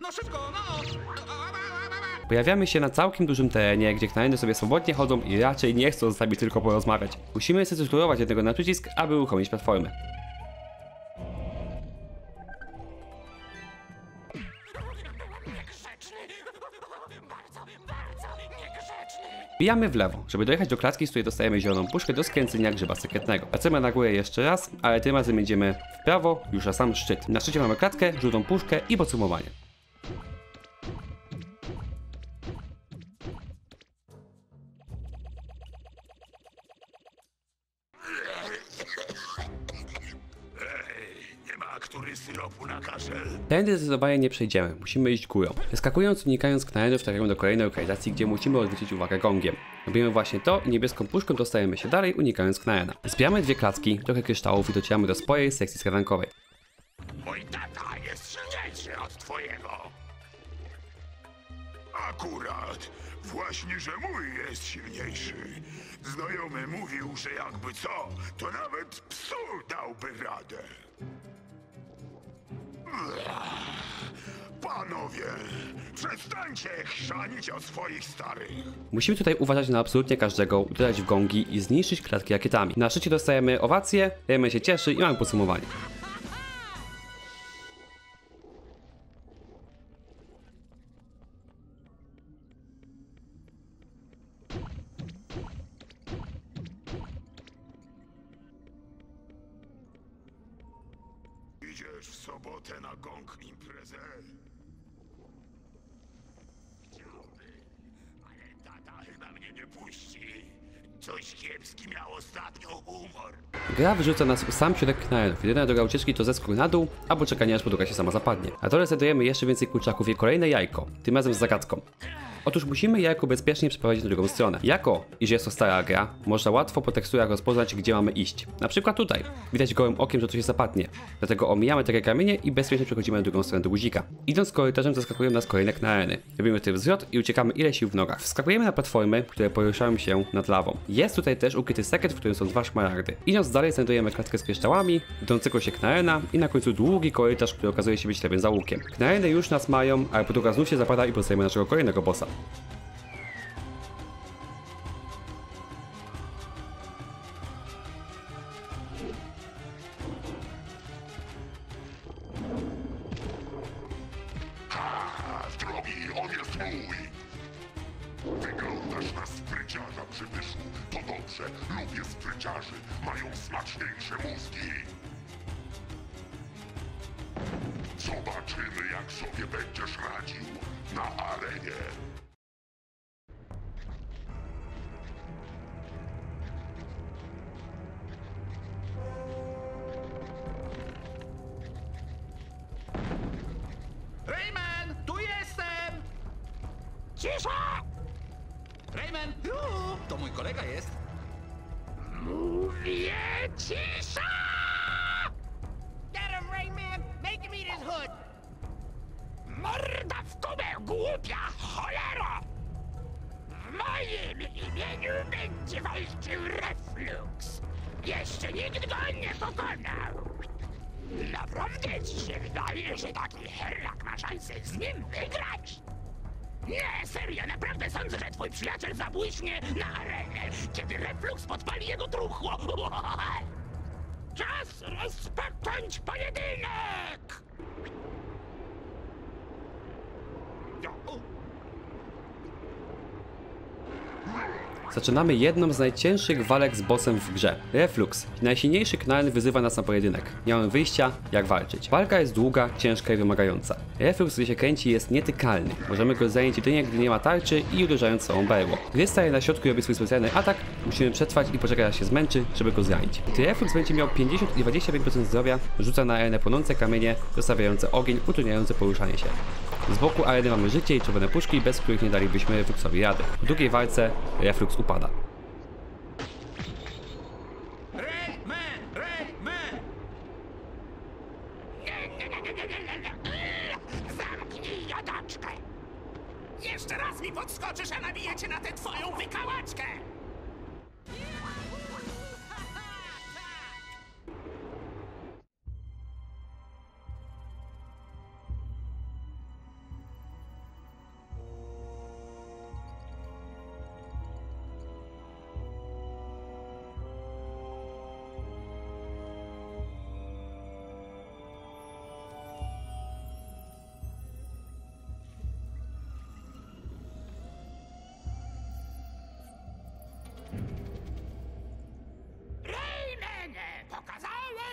S5: No szybko, no!
S1: Pojawiamy się na całkiem dużym terenie, gdzie knajeny sobie swobodnie chodzą i raczej nie chcą z nami tylko porozmawiać. Musimy zdecydować jednego na przycisk, aby uruchomić platformę. Bijamy w lewo, żeby dojechać do klatki, z której dostajemy zieloną puszkę do skręcenia grzyba sekretnego. Wracamy na górę jeszcze raz, ale tym razem jedziemy w prawo, już na sam szczyt. Na szczycie mamy klatkę, żółtą puszkę i podsumowanie.
S6: Syropu na kaszel.
S1: Tędy zdecydowanie nie przejdziemy, musimy iść górą. Wyskakując, unikając knajów, trafiamy do kolejnej lokalizacji, gdzie musimy odwrócić uwagę gongiem. Robimy właśnie to i niebieską puszką dostajemy się dalej, unikając knajena. Zbieramy dwie klacki, trochę kryształów i docieramy do swojej sekcji skradankowej.
S6: Mój tata jest silniejszy od twojego. Akurat. Właśnie, że mój jest silniejszy. Znajomy mówił, że jakby co, to nawet psu dałby radę. Panowie, przestańcie chrzanić o swoich starych.
S1: Musimy tutaj uważać na absolutnie każdego, uderzać w gongi i zniszczyć klatki rakietami. Na szczycie dostajemy owację, Rayman się cieszy i mamy podsumowanie. Gra wyrzuca nas w sam środek knajów. Jedyna droga ucieczki to zeskok na dół, albo czekanie aż podłoga się sama zapadnie. Na dole znajdujemy jeszcze więcej kurczaków i kolejne jajko, tym razem z zagadką. Otóż musimy jajko bezpiecznie przeprowadzić na drugą stronę. Jako, iż jest to stara gra, można łatwo po teksturach rozpoznać, gdzie mamy iść. Na przykład tutaj. Widać gołym okiem, że się zapadnie. Dlatego omijamy takie kamienie i bezpiecznie przechodzimy na drugą stronę do guzika. Idąc korytarzem zaskakują nas kolejne knareny. Robimy tutaj wzlot i uciekamy ile sił w nogach. Wskakujemy na platformy, które poruszają się nad lawą. Jest tutaj też ukryty sekret, w którym są dwa szmaragdy. Idąc dalej znajdujemy klatkę z pieszczałami, idącego się knarena i na końcu długi korytarz, który okazuje się być lewym zaułkiem. Knareny już nas mają, ale podłoga znów się zapada i dostajemy naszego kolejnego bossa.
S11: Zobaczymy, jak sobie będziesz radził na arenie.
S9: Zabłyśnie na arenie, kiedy Reflux podpali jego truchło. Czas rozpocząć pojedynek!
S1: Zaczynamy jedną z najcięższych walek z bossem w grze. Reflux. Najsilniejszy knalny wyzywa nas na pojedynek. Nie mamy wyjścia, jak walczyć. Walka jest długa, ciężka i wymagająca. Reflux, gdy się kręci, jest nietykalny. Możemy go zająć jedynie, gdy nie ma tarczy i uderzając całą berło. Gdy staje na środku i robi swój specjalny atak, musimy przetrwać i poczekać aż się zmęczy, żeby go zranić. Gdy Reflux będzie miał 50 i 25% zdrowia, rzuca na arenę płonące kamienie, zostawiające ogień, utrudniający poruszanie się. Z boku areny mamy życie i czerwone puszki, bez których nie dalibyśmy Refluxowi rady. W drugiej walce Reflux.
S6: Rayman!
S9: Zamknij jadaczkę!
S6: Jeszcze raz mi podskoczysz, a nabiję cię na tę twoją wykałaczkę!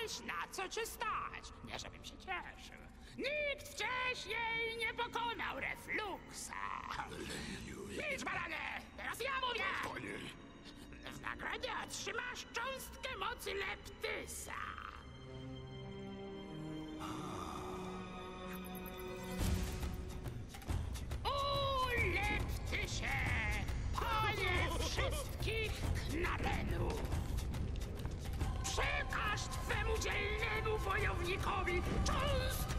S9: Na co cię stać. Nie żebym się cieszył. Nikt wcześniej nie pokonał refluksa. Idź, baranie! Teraz ja mówię! W nagrodę otrzymasz cząstkę mocy Leptysa. O, Leptysie! Panie wszystkich knarenów! Twemu dzielnemu wojownikowi. Cząstkę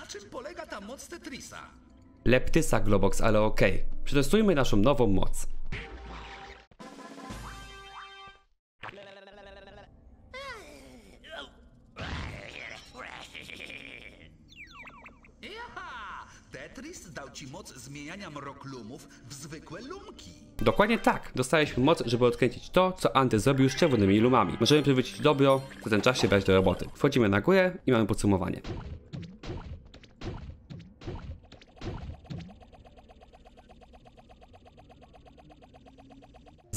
S5: na czym polega ta moc Tetrisa.
S1: Leptysa Globox, ale okej. Przetestujmy naszą nową moc.
S5: Tetris dał ci moc zmieniania mroklumów w zwykłe lumki.
S1: Dokładnie tak. Dostaliśmy moc, żeby odkręcić to, co Anty zrobił z czerwonymi lumami. Możemy przywrócić dobro, to ten czas się brać do roboty. Wchodzimy na górę i mamy podsumowanie.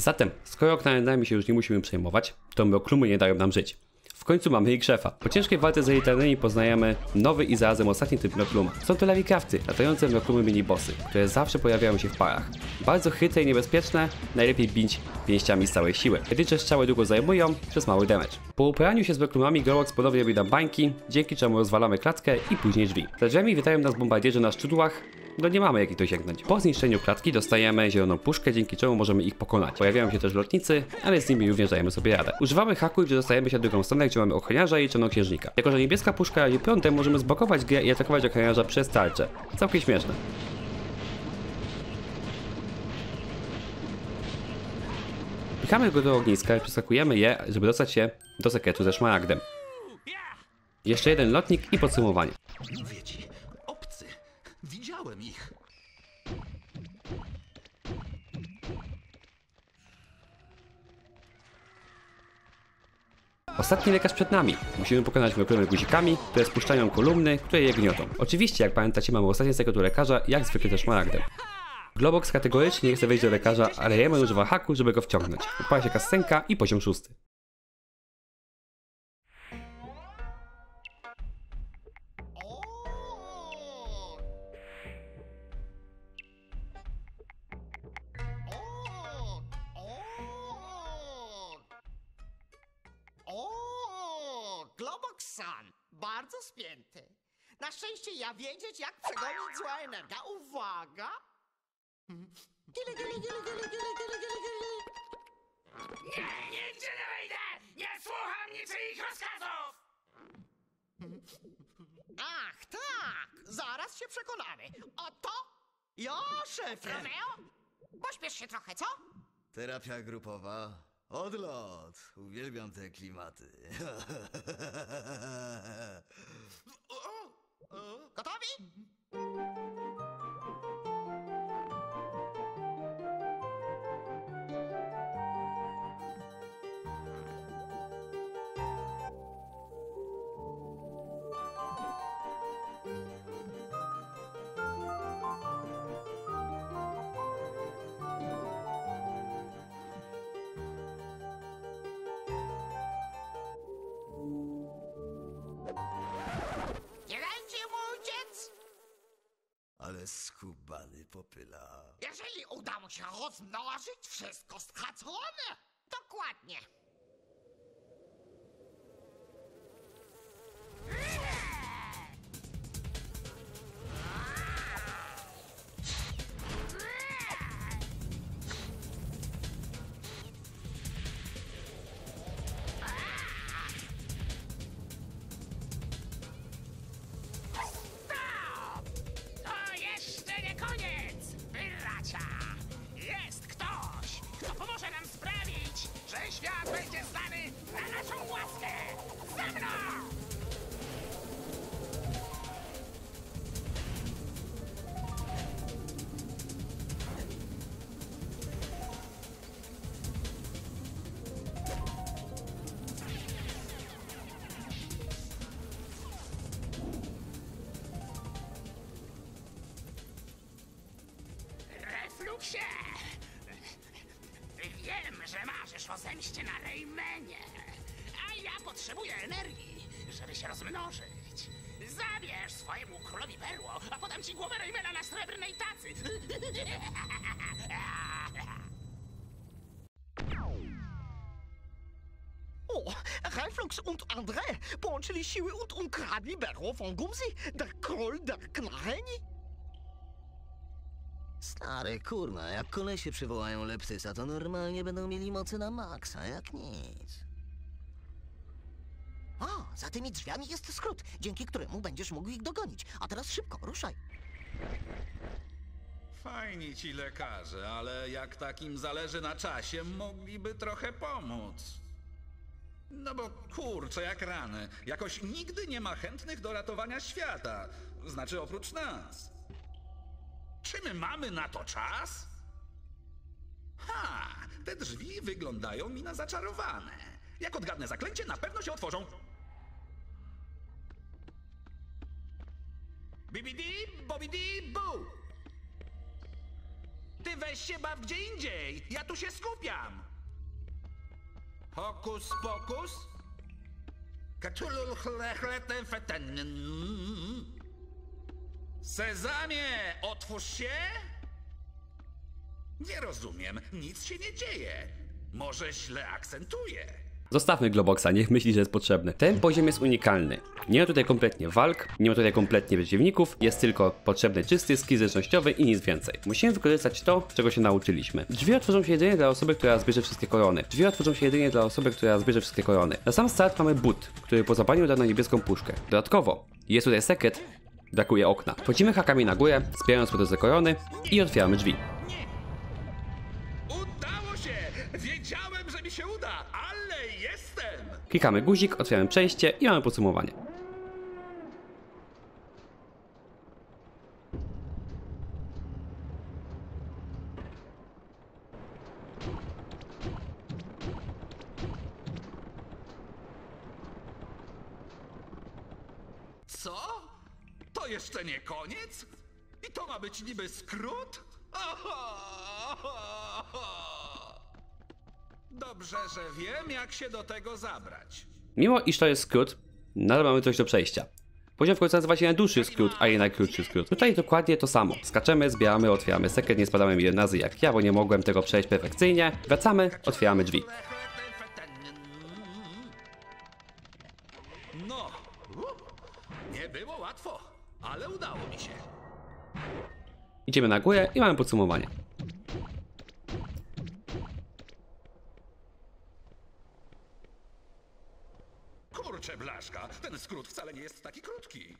S1: Zatem, skoro knalendami się już nie musimy przejmować, to mroklumy nie dają nam żyć. W końcu mamy ich szefa. Po ciężkiej walce z elitarnymi poznajemy nowy i zarazem ostatni typ mrokluma. Są to lawikrafty, latające mroklumy minibossy, które zawsze pojawiają się w parach. Bardzo chytre i niebezpieczne, najlepiej bić pięściami z całej siły. Jedycze strzały długo zajmują, przez mały damage. Po uporaniu się z mroklumami Globox ponownie robi nam bańki, dzięki czemu rozwalamy klatkę i później drzwi. Za drzwiami witają nas bombardierzy na szczudłach, no nie mamy jak ich dosięgnąć. Po zniszczeniu klatki dostajemy zieloną puszkę, dzięki czemu możemy ich pokonać. Pojawiają się też lotnicy, ale z nimi również dajemy sobie radę. Używamy haku, gdzie dostajemy się drugą stronę, gdzie mamy ochroniarza i czarnoksiężnika. Jako, że niebieska puszka razi prądem, możemy zblokować grę i atakować ochroniarza przez tarczę. Całkiem śmieszne. Uciekamy go do ogniska i przeskakujemy je, żeby dostać się do sekretu ze szmaragdem. Jeszcze jeden lotnik i podsumowanie.
S5: Niedźwiedzi, obcy. Widziałem ich.
S1: Ostatni lekarz przed nami. Musimy pokonać wykrymy guzikami, które spuszczają kolumny, które je gniotą. Oczywiście, jak pamiętacie, mamy ostatni sekret u lekarza, jak zwykle też szmaragdem. Globox kategorycznie nie chce wejść do lekarza, ale Jemen używa haku, żeby go wciągnąć. Upala się kastenka i poziom szósty.
S7: Bardzo spięty. Na szczęście ja wiedzieć, jak przegonić zła energia. Uwaga! Gili, gili, gili, gili, gili, gili, gili, gili.
S9: Nie, nigdzie nie wejdę! Nie słucham niczyich rozkazów!
S7: Ach, tak! Zaraz się przekonamy. Oto ja, szefie. Romeo? Pośpiesz się trochę, co?
S10: Terapia grupowa. Odlot. Uwielbiam te klimaty.
S7: Gotowi?
S10: Ale skubany popyla.
S7: Jeżeli uda mu się rozmnożyć wszystko stracone! Dokładnie.
S9: Marzysz o zemście na Raymanie, a ja potrzebuję energii, żeby się rozmnożyć. Zabierz swojemu królowi perło, a podam ci głowę Raymana na srebrnej tacy.
S7: O, Reflux und André połączyli siły und ukradli berło von Gumsi, der król der Knareni.
S10: Stary kurna, jak kolesie przywołają leptysa, to normalnie będą mieli mocy na maksa, jak nic.
S7: A, za tymi drzwiami jest skrót, dzięki któremu będziesz mógł ich dogonić. A teraz szybko, ruszaj.
S5: Fajni ci lekarze, ale jak takim zależy na czasie, mogliby trochę pomóc. No bo kurczę, jak rany. Jakoś nigdy nie ma chętnych do ratowania świata. Znaczy oprócz nas. Czy my mamy na to czas? Ha, te drzwi wyglądają mi na zaczarowane. Jak odgadnę zaklęcie, na pewno się otworzą. Bibidi, bobidi, bu! Ty weź się baw gdzie indziej! Ja tu się skupiam! Hokus pokus? Katulul chle chlete feten. Sezamie, otwórz się! Nie rozumiem, nic się nie dzieje. Może źle akcentuję.
S1: Zostawmy Globoxa, niech myśli, że jest potrzebny. Ten poziom jest unikalny. Nie ma tutaj kompletnie walk, nie ma tutaj kompletnie przeciwników, jest tylko potrzebny czysty skill zręcznościowy i nic więcej. Musimy wykorzystać to, czego się nauczyliśmy. Drzwi otworzą się jedynie dla osoby, która zbierze wszystkie korony. Drzwi otworzą się jedynie dla osoby, która zbierze wszystkie korony. Na sam start mamy but, który po zapaleniu da na niebieską puszkę. Dodatkowo, jest tutaj sekret, brakuje okna. Wchodzimy hakami na górę, wspierając po drodze korony i otwieramy drzwi.
S5: Udało się! Wiedziałem, się uda, ale jestem!
S1: Klikamy guzik, otwieramy przejście i mamy podsumowanie.
S5: Co? To jeszcze nie koniec? I to ma być niby skrót? Dobrze, że wiem, jak się do tego zabrać.
S1: Mimo iż to jest skrót, nadal mamy coś do przejścia. Poziom w końcu nazywa się najdłuższy skrót, a nie najkrótszy skrót. Tutaj dokładnie to samo. Skaczemy, zbieramy, otwieramy sekret, nie spadamy milion razy jak ja, bo nie mogłem tego przejść perfekcyjnie. Wracamy, otwieramy drzwi.
S5: Ale udało mi się.
S1: Idziemy na górę i mamy podsumowanie.
S5: Kurczę, Blaszka, ten skrót wcale nie jest taki krótki.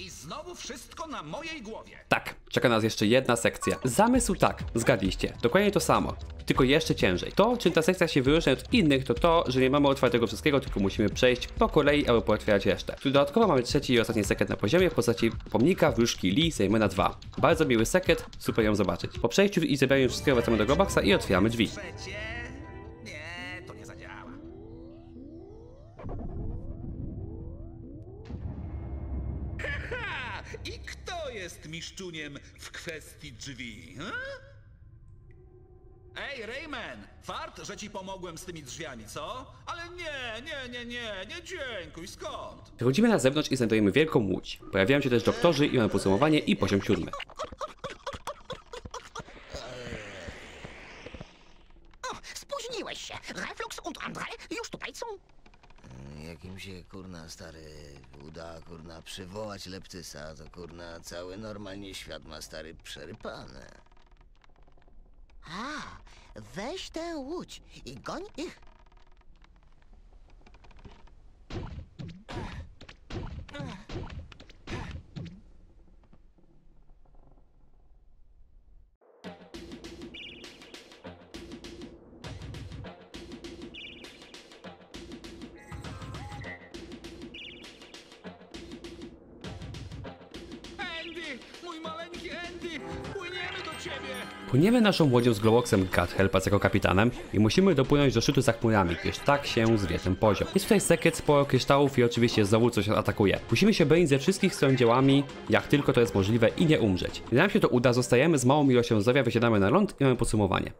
S5: I znowu wszystko na mojej głowie.
S1: Tak, czeka nas jeszcze jedna sekcja. Zamysł tak, zgadliście, dokładnie to samo, tylko jeszcze ciężej. To, czym ta sekcja się wyróżnia od innych, to to, że nie mamy otwartego wszystkiego, tylko musimy przejść po kolei, aby pootwierać resztę. Tu dodatkowo mamy trzeci i ostatni sekret na poziomie w postaci pomnika wróżki Lee Sejmena 2. Bardzo miły sekret, super ją zobaczyć. Po przejściu i zebraniu wszystkiego wracamy do Globoxa i otwieramy drzwi.
S5: Miszczuniem w kwestii drzwi? Hm? Ej, Rayman! Fart, że ci pomogłem z tymi drzwiami, co? Ale nie, nie, nie, nie, nie dziękuj, skąd?
S1: Wychodzimy na zewnątrz i znajdujemy wielką łódź. Pojawiają się też doktorzy i mamy podsumowanie i poziom siódmy.
S7: O, spóźniłeś się. Reflux und André już tutaj są.
S10: Jakim się kurna stary uda kurna przywołać leptysa, to kurna cały normalnie świat ma stary przerypane.
S7: A, weź tę łódź i goń ich.
S5: Płyniemy
S1: naszą łodzią z Globoxem God Helpas jako kapitanem i musimy dopłynąć do szczytu za chmurami, gdyż tak się zwie ten poziom. Jest tutaj sekret, sporo kryształów i oczywiście znowu coś atakuje. Musimy się bronić ze wszystkich stron dziełami, jak tylko to jest możliwe i nie umrzeć. Gdy nam się to uda, zostajemy z małą ilością zdrowia, wysiadamy na ląd i mamy podsumowanie.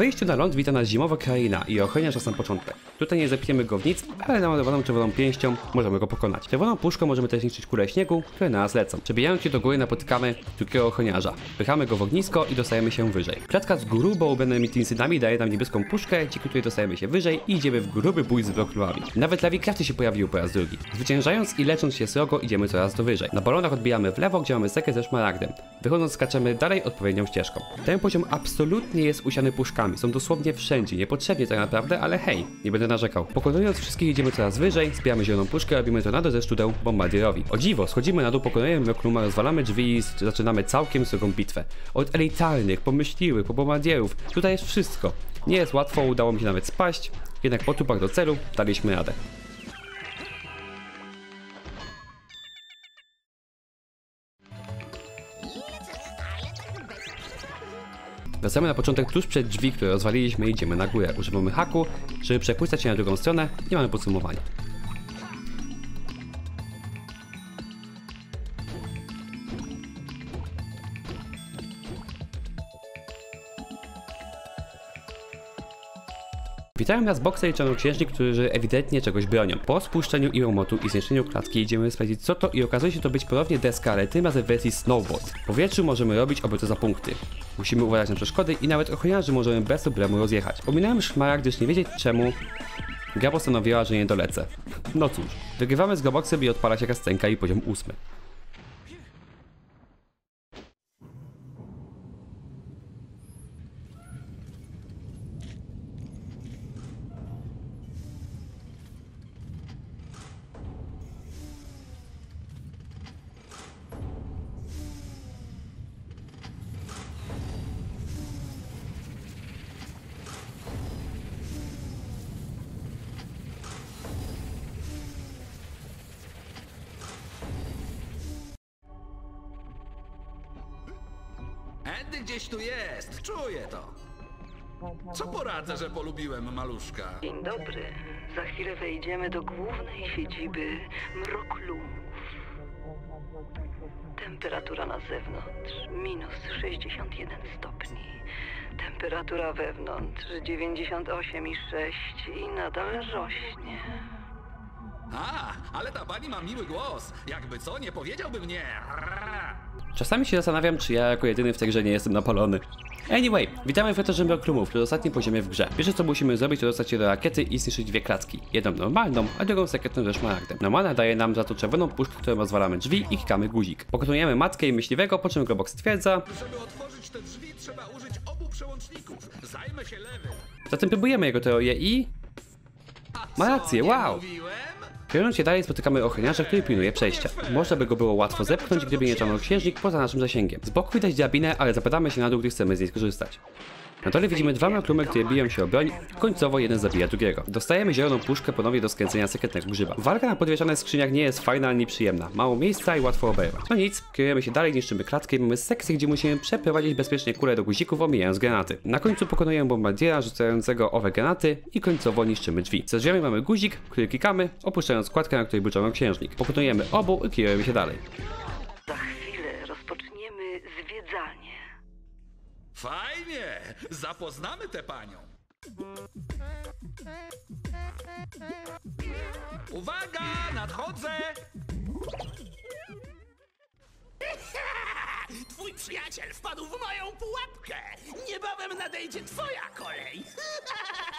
S1: Po wyjściu na ląd wita nas zimowa kraina i ochroniarz na sam początek. Tutaj nie zapijemy go w nic, ale naładowaną czerwoną pięścią możemy go pokonać. Czerwoną puszką możemy też niszczyć kule śniegu, które na nas lecą. Przebijając się do góry napotykamy drugiego ochroniarza. Pychamy go w ognisko i dostajemy się wyżej. Klatka z grubo ubranymi tinsynami daje nam niebieską puszkę, dzięki której dostajemy się wyżej i idziemy w gruby bój z broklami. Nawet lawikrafty się pojawiły po raz drugi. Zwyciężając i lecząc się srogo idziemy coraz do wyżej. Na balonach odbijamy w lewo, gdzie mamy sekret ze szmaragdem. Wychodząc skaczemy dalej odpowiednią ścieżką. Ten poziom absolutnie jest usiany puszkami, są dosłownie wszędzie, niepotrzebnie tak naprawdę, ale hej, nie będę narzekał. Pokonując wszystkich idziemy coraz wyżej, zbieramy zieloną puszkę, robimy tornado ze sztudeł bombardierowi. O dziwo, schodzimy na dół, pokonujemy Miokluma, rozwalamy drzwi i zaczynamy całkiem srogą bitwę. Od elitarnych, pomyśliwych, po bombardierów, tutaj jest wszystko. Nie jest łatwo, udało mi się nawet spaść, jednak po tupach do celu daliśmy radę. Wracamy na początek tuż przed drzwi, które rozwaliliśmy i idziemy na górę. Używamy haku, żeby przepustać się na drugą stronę i mamy podsumowanie. Witają nas Boxer i Czarnoksiężnik, którzy ewidentnie czegoś bronią. Po spuszczeniu Iromotu i zniszczeniu klatki idziemy sprawdzić co to i okazuje się to być ponownie deska, ale tym razem w wersji Snowboard. W powietrzu możemy robić oby to za punkty. Musimy uważać na przeszkody i nawet ochroniarzy możemy bez problemu rozjechać. Pominąłem szmara, gdyż nie wiedzieć czemu gra postanowiła, że nie dolecę. No cóż, wygrywamy z Globoxem i odpala się kascenka i poziom ósmy.
S5: Co poradzę, że polubiłem maluszka?
S12: Dzień dobry. Za chwilę wejdziemy do głównej siedziby Mroklumów. Temperatura na zewnątrz minus 61 stopni. Temperatura wewnątrz 98,6 i nadal rośnie.
S5: A, ale ta pani ma miły głos. Jakby co, nie powiedziałby mnie.
S1: Czasami się zastanawiam, czy ja jako jedyny w tej grze nie jestem napalony. Anyway, witamy w Eterze Mroklumów, przed ostatnim poziomie w grze. Pierwsze co musimy zrobić to dostać się do rakiety i zniszczyć dwie klatki. Jedną normalną, a drugą sekretną ze szmaragdem. Normalna daje nam za to czerwoną puszkę, którą rozwalamy drzwi i klikamy guzik. Pokonujemy matkę i myśliwego, po czym Globok stwierdza,
S5: Żeby otworzyć te drzwi, trzeba użyć obu przełączników. Zajmę się lewym.
S1: zatem próbujemy jego teorię i... Ma rację, wow! Kierując się dalej spotykamy ochroniarza, który pilnuje przejścia. Można by go było łatwo zepchnąć, gdyby nie czarnoksiężnik poza naszym zasięgiem. Z boku widać drabinę, ale zapadamy się na dół, gdy chcemy z niej skorzystać. Na dole widzimy dwa mroklumy, które biją się o broń, końcowo jeden zabija drugiego. Dostajemy zieloną puszkę ponownie do skręcenia sekretnego grzyba. Walka na podwieszanych skrzyniach nie jest fajna ani przyjemna. Mało miejsca i łatwo oberwać. No nic, kierujemy się dalej, niszczymy klatkę i mamy sekcję, gdzie musimy przeprowadzić bezpiecznie kulę do guzików, omijając granaty. Na końcu pokonujemy bombardiera rzucającego owe granaty i końcowo niszczymy drzwi. Za drzwiami mamy guzik, który klikamy, opuszczając kładkę, na której był księżnik. Pokonujemy obu i kierujemy się dalej.
S5: Fajnie! Zapoznamy tę panią. Uwaga, nadchodzę!
S6: Twój przyjaciel wpadł w moją pułapkę! Niebawem nadejdzie twoja kolej!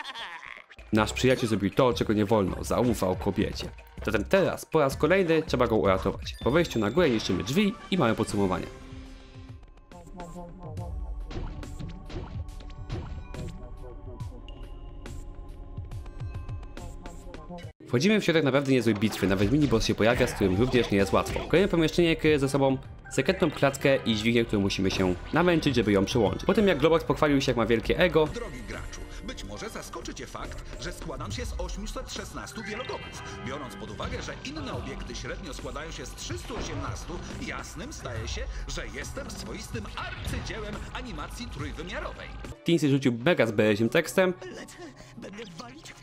S1: Nasz przyjaciel zrobił to, czego nie wolno, zaufał kobiecie. Zatem teraz, po raz kolejny, trzeba go uratować. Po wejściu na górę niszczymy drzwi i mamy podsumowanie. Wchodzimy w środek naprawdę niezłej bitwy, nawet miniboss się pojawia, z którym również nie jest łatwo. Kolejne pomieszczenie kryje ze sobą sekretną klatkę i dźwignię, którą musimy się namęczyć, żeby ją przełączyć. Po tym jak Globox pochwalił się jak ma wielkie ego,
S5: Drogi graczu, być może zaskoczy cię fakt, że składam się z 816 wielogobów. Biorąc pod uwagę, że inne obiekty średnio składają się z 318, jasnym staje się, że jestem swoistym arcydziełem animacji trójwymiarowej.
S1: Teensy rzucił mega zbereźnym tekstem
S9: Lecę, będę walić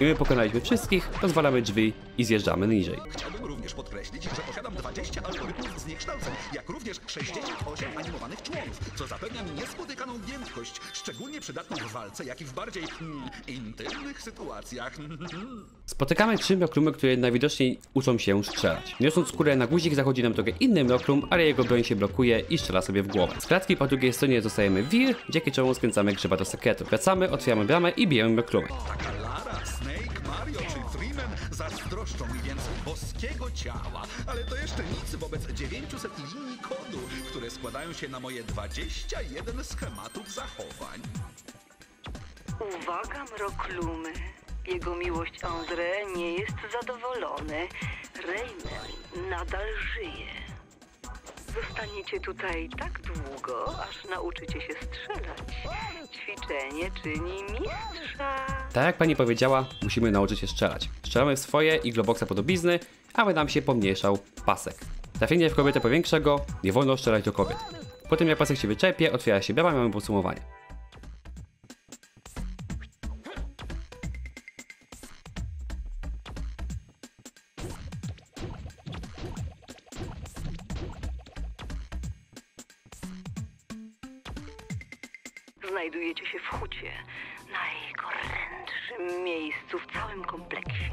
S1: my pokonaliśmy wszystkich, rozwalamy drzwi i zjeżdżamy niżej.
S5: Chciałbym również podkreślić, że posiadam 20 algorytmów zniekształceń, jak również 68 animowanych członów, co zapewnia mi niespotykaną giętkość, szczególnie przydatną w walce, jak i w bardziej mm, intymnych sytuacjach.
S1: Spotykamy trzy mroklumy, które najwidoczniej uczą się strzelać. Niosąc skórę na guzik zachodzi nam drogę inny mroklum, ale jego broń się blokuje i strzela sobie w głowę. Z klatki po drugiej stronie dostajemy wir, dzięki czemu skręcamy grzyba do sekretu. Wracamy, otwieramy bramę i bijemy mroklumy.
S5: Mario czy Freeman zazdroszczą mi więc boskiego ciała, ale to jeszcze nic wobec 900 linii kodu, które składają się na moje 21 schematów zachowań.
S12: Uwaga, mroklumy. Jego miłość André nie jest zadowolony. Raymond nadal żyje. Zostaniecie tutaj tak długo, aż nauczycie się strzelać. Ćwiczenie czyni mistrza.
S1: Tak jak pani powiedziała, musimy nauczyć się strzelać. Strzelamy w swoje i globoksa podobizny, aby nam się pomniejszał pasek. Trafienie w kobietę powiększa go, nie wolno strzelać do kobiet. Po tym jak pasek się wyczerpie, otwiera się brama i mamy podsumowanie.
S12: Znajdujecie się w hucie, najgorętszym miejscu w całym kompleksie.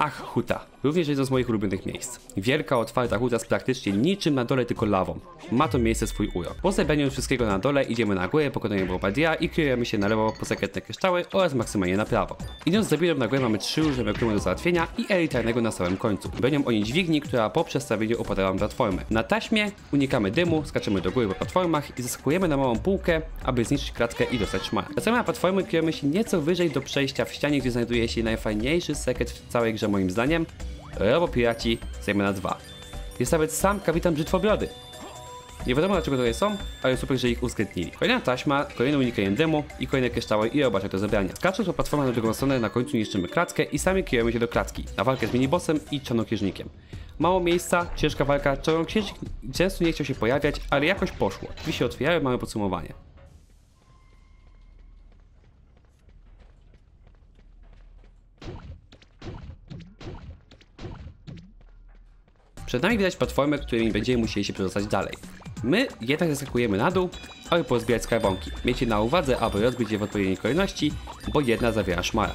S1: Ach, huta. Również jedno z moich ulubionych miejsc. Wielka, otwarta huta z praktycznie niczym na dole, tylko lawą. Ma to miejsce swój urok. Po zebraniu wszystkiego na dole idziemy na górę, pokonujemy Bombardiera i kierujemy się na lewo po sekretne kryształy oraz maksymalnie na prawo. Idąc z zabiorem na górę mamy trzy różne klumy do załatwienia i elitarnego na samym końcu. Bronią oni dźwigni, która po przestawieniu opadała na platformę. Na taśmie unikamy dymu, skaczemy do góry po platformach i zaskakujemy na małą półkę, aby zniszczyć klatkę i dostać szmar. Wracamy na platformy, kierujemy się nieco wyżej do przejścia w ścianie, gdzie znajduje się najfajniejszy sekret w całej grze moim zdaniem. Robo Piraci Segmenta 2. Jest nawet sam kapitan Brzytwobrody. Nie wiadomo dlaczego to są, ale super, że ich uwzględnili. Kolejna taśma, kolejne unikanie demo i kolejne kryształy i robacze do zebrania. Skacząc po platformę na drugą stronę, na końcu niszczymy klatkę i sami kierujemy się do klatki, na walkę z minibossem i czarnoksiężnikiem. Mało miejsca, ciężka walka, czarnoksiężnik często nie chciał się pojawiać, ale jakoś poszło. Drzwi się otwierały, mamy podsumowanie. Przed nami widać platformę, którymi będziemy musieli się przedostać dalej. My jednak zaskakujemy na dół, aby pozbierać skarbonki. Miejcie na uwadze, aby rozbić je w odpowiedniej kolejności, bo jedna zawiera szmara.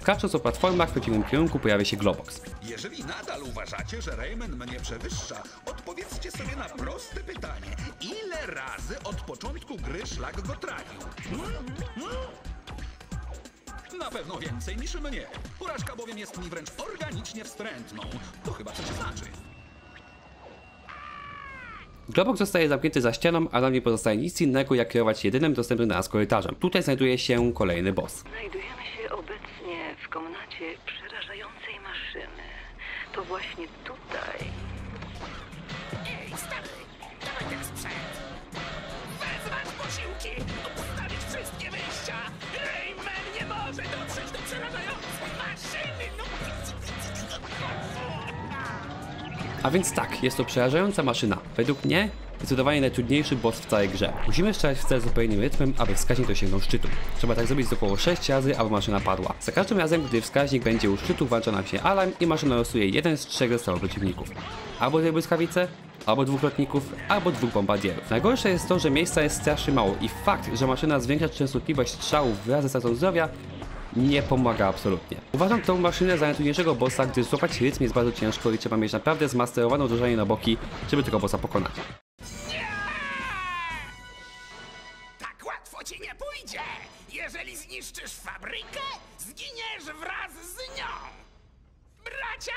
S1: Skacząc po platformach w przeciwnym kierunku pojawia się Globox.
S5: Jeżeli nadal uważacie, że Rayman mnie przewyższa, odpowiedzcie sobie na proste pytanie. Ile razy od początku gry szlak go trafił? Hmm? Hmm? Na pewno więcej niż mnie. Porażka bowiem jest mi wręcz organicznie wstrętną. To chyba coś znaczy.
S1: Globox zostaje zamknięty za ścianą, a nam nie pozostaje nic innego jak kierować jedynym dostępnym do nas korytarzem. Tutaj znajduje się kolejny boss.
S12: Znajdujemy się obecnie w komnacie przerażającej maszyny. To właśnie
S1: A więc tak, jest to przerażająca maszyna. Według mnie zdecydowanie najtrudniejszy boss w całej grze. Musimy strzelać w cel z odpowiednim rytmem, aby wskaźnik dosięgnął szczytu. Trzeba tak zrobić około 6 razy, aby maszyna padła. Za każdym razem, gdy wskaźnik będzie u szczytu, włącza nam się alarm i maszyna losuje jeden z trzech zestawów przeciwników. Albo dwie błyskawice, albo dwóch lotników, albo dwóch bombardierów. Najgorsze jest to, że miejsca jest strasznie mało i fakt, że maszyna zwiększa częstotliwość strzałów wraz ze stratą zdrowia nie pomaga absolutnie. Uważam tą maszynę za najtrudniejszego bossa, gdy złapać rytm jest bardzo ciężko i trzeba mieć naprawdę zmasterowane uderzenie na boki, żeby tego bossa pokonać.
S2: Tak łatwo ci nie pójdzie. Jeżeli zniszczysz fabrykę, zginiesz wraz z nią. Bracia,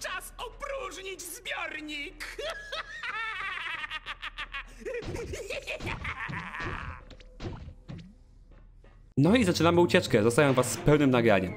S2: czas opróżnić zbiornik.
S1: No i zaczynamy ucieczkę, zostawiam was z pełnym nagraniem.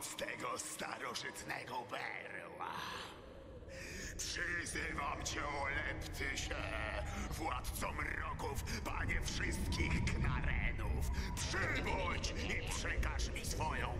S6: Moc tego starożytnego berła. Przyzywam cię, Leptysie, władco mroków, panie wszystkich knarenów. Przybądź i przekaż mi swoją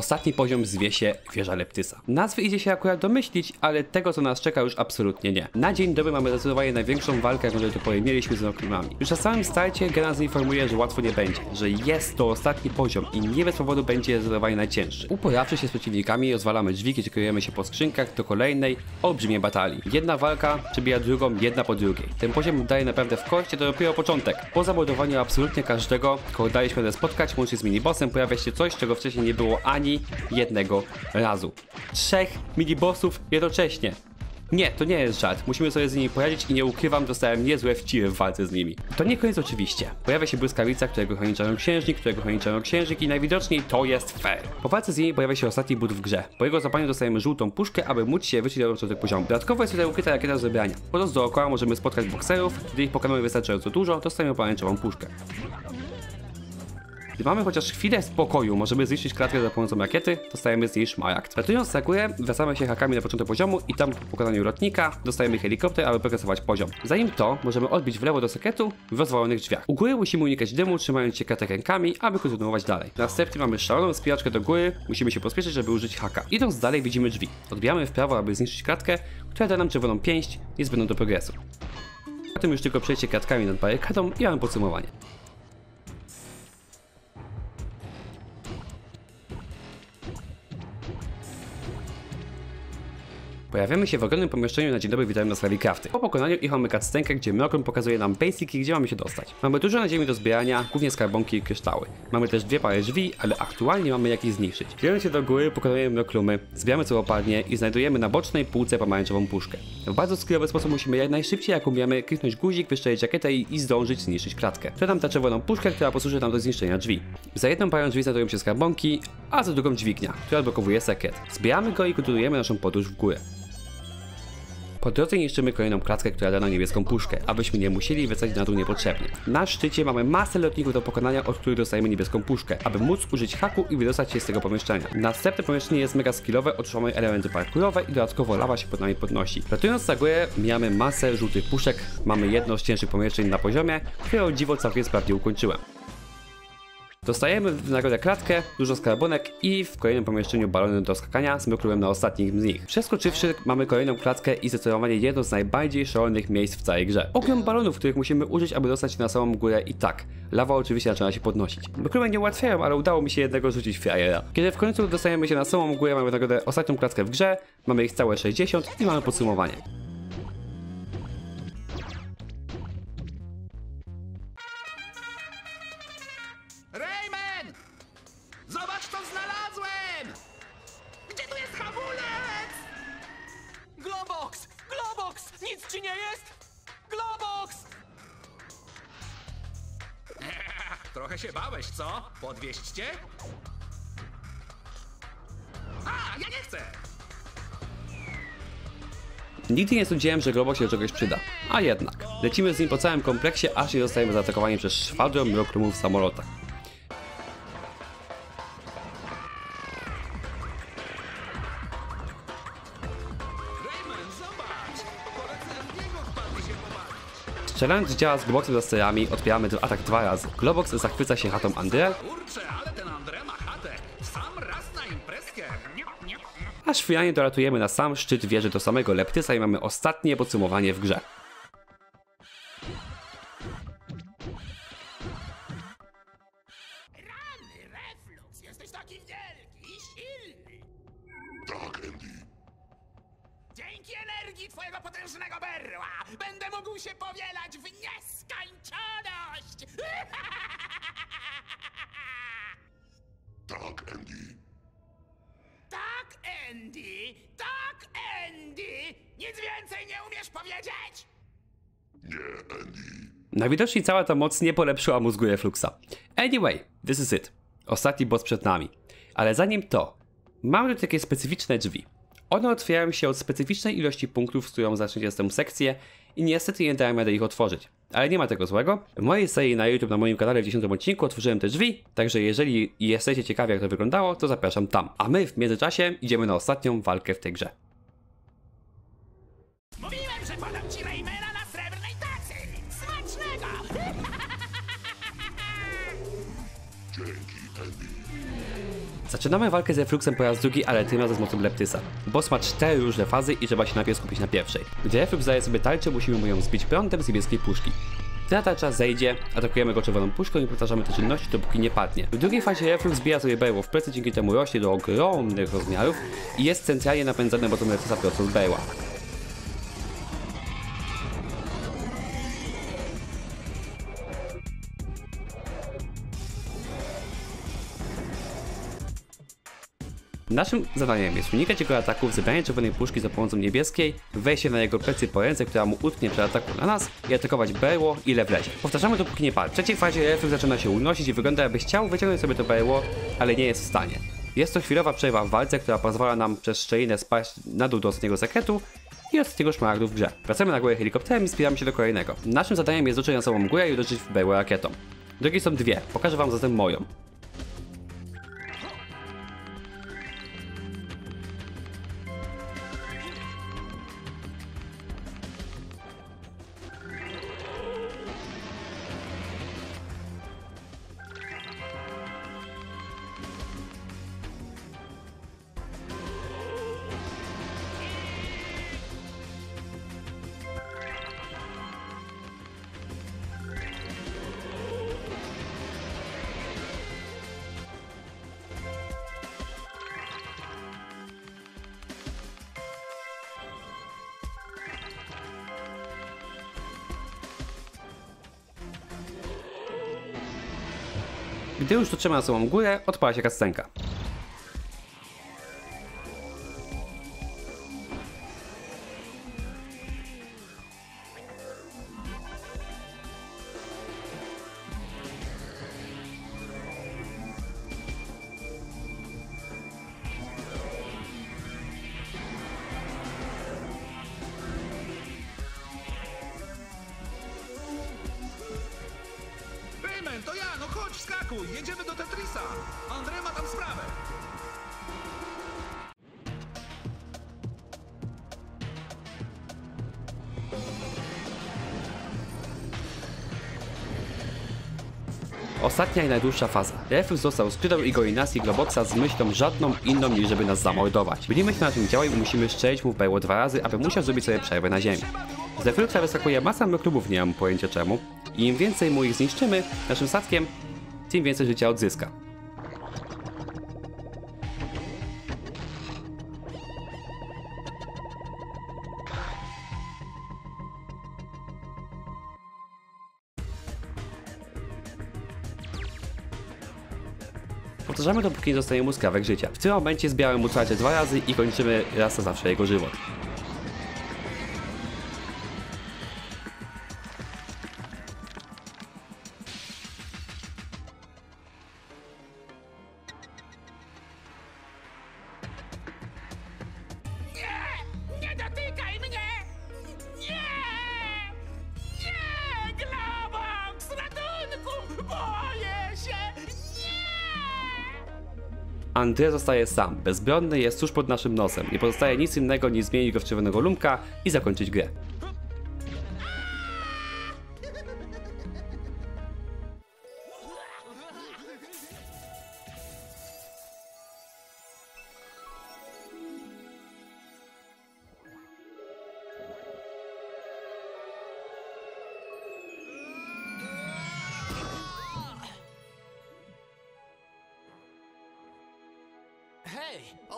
S1: Ostatni poziom zwie się Wieża Leptysa. Nazwy idzie się akurat domyślić, ale tego co nas czeka już absolutnie nie. Na dzień dobry mamy zdecydowanie największą walkę, jaką do tej mieliśmy z Noklimami. Już na samym starcie gra nas informuje, że łatwo nie będzie, że jest to ostatni poziom i nie bez powodu będzie zdecydowanie najcięższy. Uporawszy się z przeciwnikami, rozwalamy drzwi, kiedy kierujemy się po skrzynkach do kolejnej, olbrzymiej batalii. Jedna walka przebija drugą, jedna po drugiej. Ten poziom daje naprawdę w kości, to dopiero początek. Po zamordowaniu absolutnie każdego, kogo daliśmy spotkać, łącznie z minibossem, pojawia się coś, czego wcześniej nie było ani jednego razu. Trzech minibossów jednocześnie. Nie, to nie jest żart. Musimy sobie z nimi poradzić i nie ukrywam, dostałem niezłe wciry w walce z nimi. To nie koniec oczywiście. Pojawia się błyskawica, którego chroni czarnoksiężnik, którego chroni czarnoksiężnik i najwidoczniej to jest fair. Po walce z nimi pojawia się ostatni but w grze. Po jego zapaniu dostajemy żółtą puszkę, aby móc się wyczyć do tych poziomów. Dodatkowo jest tutaj ukryta rakieta z zebrania. Podąc dookoła możemy spotkać bokserów. Gdy ich pokonamy wystarczająco dużo, dostajemy pomarańczową puszkę. Gdy mamy chociaż chwilę spokoju, możemy zniszczyć klatkę za pomocą rakiety, dostajemy z niej szmaragd. Ratując na górę, wracamy się hakami na początek poziomu i tam po pokonaniu lotnika dostajemy helikopter, aby progresować poziom. Zanim to, możemy odbić w lewo do sekretu w rozwalonych drzwiach. U góry musimy unikać dymu, trzymając się kratek rękami, aby kontynuować dalej. Następnie mamy szaloną spijaczkę do góry, musimy się pospieszyć, żeby użyć haka. Idąc dalej widzimy drzwi. Odbijamy w prawo, aby zniszczyć klatkę, która da nam czerwoną pięść, niezbędną do progresu. Potem już tylko przejście kratkami nad barykadą i mamy podsumowanie. Pojawiamy się w ogromnym pomieszczeniu na dzień dobry witają nas Crafty. Po pokonaniu ich mamy cutscenkę, gdzie Mrokon pokazuje nam basiki, gdzie mamy się dostać. Mamy dużo na ziemi do zbierania, głównie skarbonki i kryształy. Mamy też dwie pary drzwi, ale aktualnie mamy jakieś zniszczyć. Kierując się do góry, pokonujemy Mroklumy, zbieramy co opadnie i znajdujemy na bocznej półce pomarańczową puszkę. W bardzo skillowy sposób musimy jak najszybciej jak umiemy kliknąć guzik, wyszczelić jakietę i, i zdążyć zniszczyć klatkę. Nam da czerwoną puszkę, która posłuży nam do zniszczenia drzwi. Za jedną parą drzwi znajdują się skarbonki, a za drugą dźwignia, która odblokowuje sekret. Zbieramy go i kontynuujemy naszą podróż w górę. Po drodze niszczymy kolejną klatkę, która da nam niebieską puszkę, abyśmy nie musieli wracać na dół niepotrzebnie. Na szczycie mamy masę lotników do pokonania, od których dostajemy niebieską puszkę, aby móc użyć haku i wydostać się z tego pomieszczenia. Następne pomieszczenie jest mega skillowe, otrzymamy elementy parkurowe i dodatkowo lawa się pod nami podnosi. Latując za górę, mijamy masę żółtych puszek, mamy jedno z cięższych pomieszczeń na poziomie, które o dziwo całkiem sprawnie ukończyłem. Dostajemy w nagrodę klatkę, dużo skarbonek i w kolejnym pomieszczeniu balony do skakania z mroklułem na ostatnim z nich. Przeskoczywszy mamy kolejną klatkę i zdecydowanie jedno z najbardziej szalonych miejsc w całej grze. Ogrom balonów, których musimy użyć, aby dostać się na samą górę i tak. Lawa oczywiście zaczyna się podnosić. Mroklumy nie ułatwiają, ale udało mi się jednego rzucić frajera. Kiedy w końcu dostajemy się na samą górę, mamy nagrodę ostatnią klatkę w grze, mamy ich całe 60 i mamy podsumowanie.
S5: Trochę się bałeś, co? Podwieźć cię? A, ja nie chcę!
S1: Nigdy nie sądziłem, że Globo się czegoś przyda. A jednak. Lecimy z nim po całym kompleksie, aż nie zostajemy zaatakowani przez szwadron mroklumów w samolotach. Strzelając działa z Globoxem za sterami, odpieramy atak dwa razy. Globox zachwyca się chatą
S5: nie.
S1: aż finalnie dolatujemy na sam szczyt wieży do samego Leptysa i mamy ostatnie podsumowanie w grze.
S6: Się powielać w nieskończoność!
S11: Tak, Andy.
S6: tak, Andy! Tak, Andy! Nic więcej nie umiesz powiedzieć?
S11: Nie, Andy.
S1: Najwidoczniej cała ta moc nie polepszyła mózgu Refluxa. Anyway, this is it. Ostatni boss przed nami. Ale zanim to, mamy tu takie specyficzne drzwi. One otwierają się od specyficznej ilości punktów, z którą zaczniecie tę sekcję i niestety nie dałem rady ich otworzyć. Ale nie ma tego złego. W mojej serii na YouTube, na moim kanale w 10 odcinku otworzyłem te drzwi, także jeżeli jesteście ciekawi jak to wyglądało, to zapraszam tam. A my w międzyczasie idziemy na ostatnią walkę w tej grze.
S6: Mówiłem,
S1: Zaczynamy walkę ze Fluxem po raz drugi, ale tym razem z mocą Leptysa. Boss ma cztery różne fazy i trzeba się najpierw skupić na pierwszej. Gdy Flux daje sobie tarczę, musimy mu ją zbić prądem z niebieskiej puszki. Gdy ta tarcza zejdzie, atakujemy go czerwoną puszką i powtarzamy te czynności, dopóki nie padnie. W drugiej fazie Reflux zbija sobie berło w plecy, dzięki temu rośnie do ogromnych rozmiarów i jest centralnie napędzany mocą Leptysa z berła. Naszym zadaniem jest unikać jego ataków, zebranie czerwonej puszki za pomocą niebieskiej, wejście na jego plecy po ręce, która mu utknie przed ataku na nas i atakować berło ile wlezie. Powtarzamy dopóki nie padł. W trzeciej fazie refleks zaczyna się unosić i wygląda jakby chciał wyciągnąć sobie to berło, ale nie jest w stanie. Jest to chwilowa przerwa w walce, która pozwala nam przez szczelinę spaść na dół do ostatniego zakretu i ostatniego szmaragdu w grze. Wracamy na górę helikopterem i wspieramy się do kolejnego. Naszym zadaniem jest dotrzeć na samą górę i uderzyć w berło rakietą. Drogi są dwie, pokażę wam zatem moją. Gdy już dotrzemy na samą górę, odpala się kascenka. Ostatnia i najdłuższa faza. Reflux został nas i Globoxa z myślą żadną inną niż żeby nas zamordować. Byliśmy na tym działa i musimy strzelić mu w berło dwa razy, aby musiał zrobić sobie przerwę na ziemi. Z Refluxa wyskakuje masa klubów, nie mam pojęcia czemu. I im więcej mu ich zniszczymy naszym statkiem, tym więcej życia odzyska. Nie zostanie mu skrawek życia. W tym momencie zbieramy mu dwa razy i kończymy raz na zawsze jego żywot. André zostaje sam, bezbronny jest tuż pod naszym nosem. Nie pozostaje nic innego niż zmienić go w czerwonego lumka i zakończyć grę.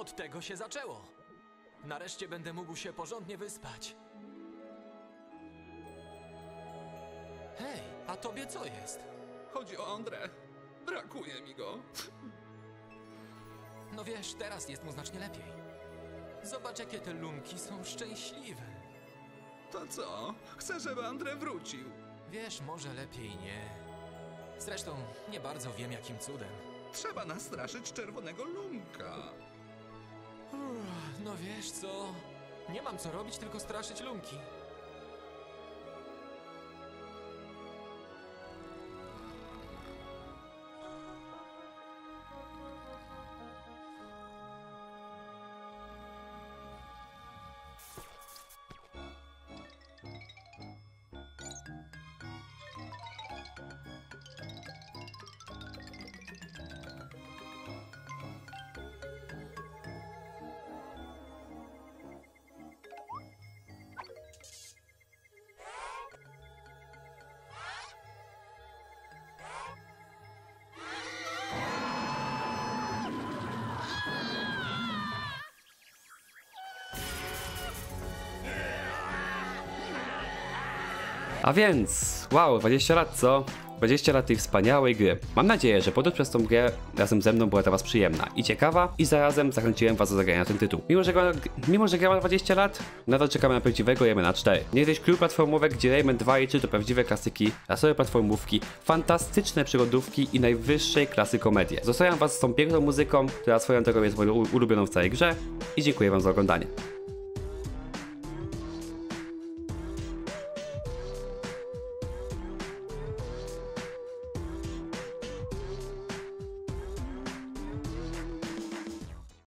S3: Od tego się zaczęło. Nareszcie będę mógł się porządnie wyspać. Hej, a tobie co jest?
S5: Chodzi o Andrę. Brakuje mi go.
S3: No wiesz, teraz jest mu znacznie lepiej. Zobacz, jakie te lumki są szczęśliwe.
S5: To co? Chcę, żeby Andrę wrócił.
S3: Wiesz, może lepiej nie. Zresztą nie bardzo wiem, jakim cudem.
S5: Trzeba nastraszyć czerwonego lumka.
S3: No wiesz co? Nie mam co robić, tylko straszyć lumki.
S1: A więc, wow, 20 lat co? 20 lat tej wspaniałej gry. Mam nadzieję, że podróż przez tą grę razem ze mną była dla was przyjemna i ciekawa i zarazem zachęciłem was do zagrania ten tytuł. Mimo, że, mimo, że grała 20 lat, nadal czekamy na prawdziwego Raymana 4. Niegdyś król platformówek, gdzie Rayman 2 i 3 to prawdziwe klasyki, rasowe platformówki, fantastyczne przygodówki i najwyższej klasy komedie. Zostawiam was z tą piękną muzyką, która swoją drogą jest moją ulubioną w całej grze i dziękuję wam za oglądanie.